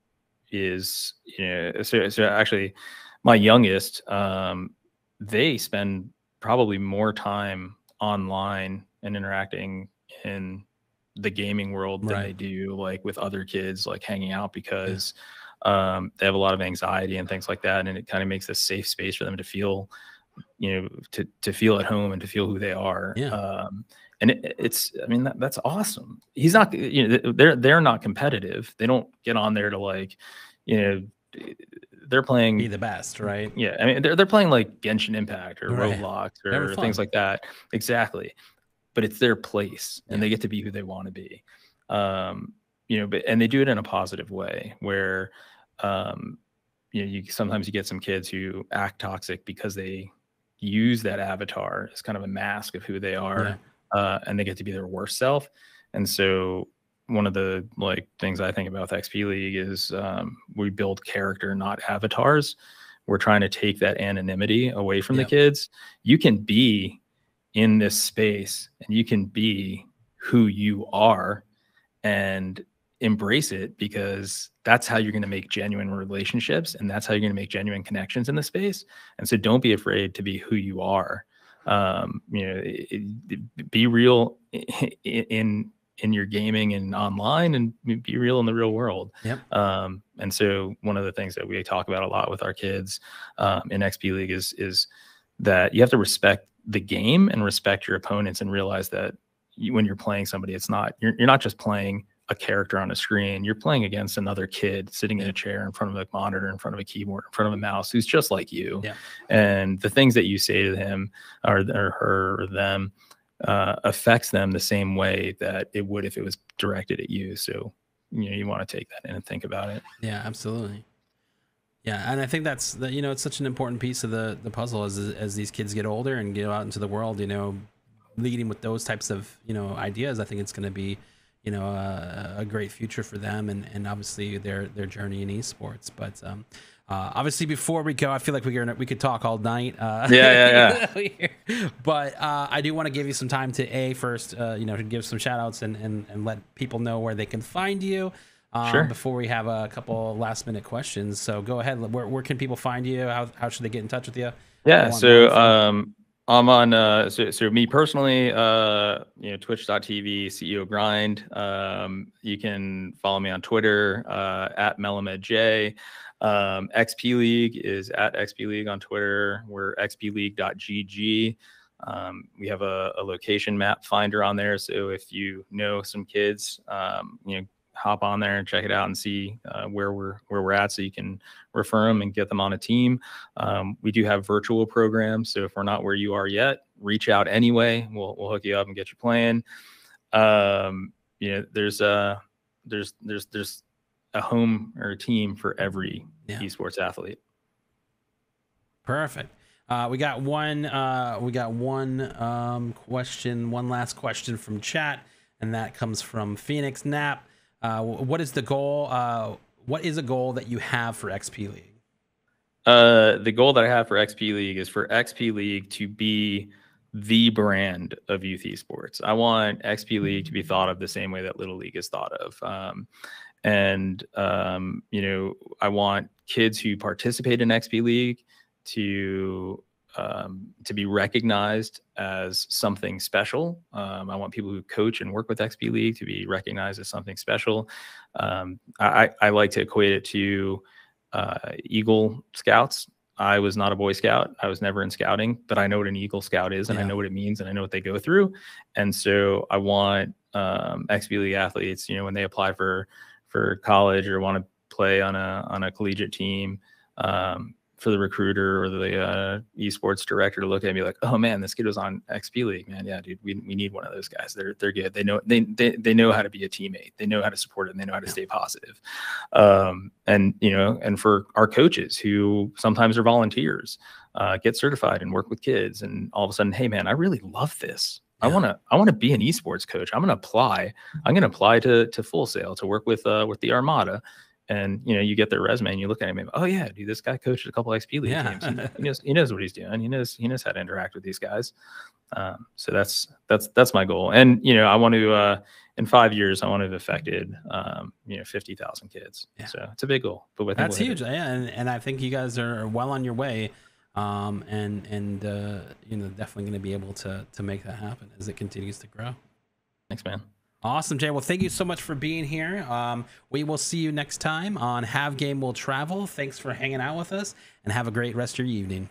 is you know so, so actually my youngest um, they spend probably more time online and interacting in the gaming world than right. they do like with other kids like hanging out because yeah. um, they have a lot of anxiety and things like that and it kind of makes a safe space for them to feel you know to to feel at home and to feel who they are yeah. um, and it, it's i mean that, that's awesome. He's not you know they're they're not competitive. They don't get on there to like you know they're playing be the best right? Yeah i mean they're, they're playing like genshin impact or right. roblox or things like that. Exactly. But it's their place and yeah. they get to be who they want to be. Um you know but and they do it in a positive way where um you know you sometimes you get some kids who act toxic because they use that avatar as kind of a mask of who they are. Yeah uh, and they get to be their worst self. And so one of the like things I think about with XP League is um, we build character, not avatars. We're trying to take that anonymity away from the kids. You can be in this space and you can be who you are and embrace it because that's how you're going to make genuine relationships and that's how you're going to make genuine connections in the space and so don't be afraid to be who you are um, you know it, it, be real in in your gaming and online and be real in the real world yep. um, and so one of the things that we talk about a lot with our kids um, in xp league is is that you have to respect the game and respect your opponents and realize that you, when you're playing somebody it's not you're, you're not just playing a character on a screen. You're playing against another kid sitting in a chair in front of a monitor, in front of a keyboard, in front of a mouse, who's just like you. Yeah. And the things that you say to him or, or her or them uh, affects them the same way that it would if it was directed at you. So, you know, you want to take that in and think about it. Yeah, absolutely. Yeah, and I think that's the, you know it's such an important piece of the the puzzle as as these kids get older and get out into the world. You know, leading with those types of you know ideas, I think it's going to be you know a, a, great future for them and, and obviously their their journey in esports. But um, uh, obviously, before we go, I feel like we could we could talk all night. Uh, yeah, yeah, yeah. but uh, I do want to give you some time to a first, uh, you know, to give some shout outs and, and and let people know where they can find you. Um, sure. Before we have a couple last minute questions, so go ahead. Where, where can people find you? How, how should they get in touch with you? Yeah. So um, I'm on uh so, so me personally, uh you know, twitch.tv CEO grind. Um you can follow me on Twitter uh at MelaMedJ. Um XP League is at XP League on Twitter. We're xpleague.gg. Um, we have a, a, location map finder on there. So if you know some kids, um, you know, hop on there and check it out and see uh, where we're where we're at, so you can refer them and get them on a team. Um, we do have virtual programs, so if we're not where you are yet, reach out anyway. We'll we'll hook you up and get you playing. Um, you know, there's a there's there's there's a home or a team for every yeah. esports athlete. Perfect. Uh, we got one. Uh, we got one um, question. One last question from chat, and that comes from Phoenix Nap. Uh, what is the goal? Uh, what is a goal that you have for XP League? Uh, the goal that I have for XP League is for XP League to be the brand of youth esports. I want XP League to be thought of the same way that Little League is thought of. Um, and, um, you know, I want kids who participate in XP League to um, to be recognized as something special. Um, I want people who coach and work with XP League to be recognized as something special. Um, I, I, like to equate it to uh, Eagle Scouts. I was not a Boy Scout. I was never in scouting, but I know what an Eagle Scout is and yeah. I know what it means and I know what they go through. And so I want um, XP League athletes, you know, when they apply for for college or want to play on a on a collegiate team, um, for the recruiter or the uh, esports director to look at me like, oh man, this kid was on XP League, man. Yeah, dude, we, we need one of those guys. They're they're good. They know they, they they know how to be a teammate. They know how to support it. and They know how to stay positive. Um, and you know, and for our coaches who sometimes are volunteers, uh, get certified and work with kids, and all of a sudden, hey man, I really love this. I want to I want to be an esports coach. I'm going to apply. I'm going to apply to to Full Sail to work with uh, with the Armada and you know you get their resume and you look at him and oh yeah dude this guy coached a couple xp league yeah. teams. He, he, knows he knows what he's doing. He knows he knows how to interact with these guys. Um, so that's that's that's my goal. And you know i want to uh, in five years i want to have affected um, you know 50000 kids. Yeah. so it's a big goal but with that's huge. Yeah and, and i think you guys are well on your way um, and and uh, you know definitely going to be able to to make that happen as it continues to grow. Thanks man Awesome, Jay. Well, thank you so much for being here. Um, we will see you next time on Have Game Will Travel. Thanks for hanging out with us and have a great rest of your evening.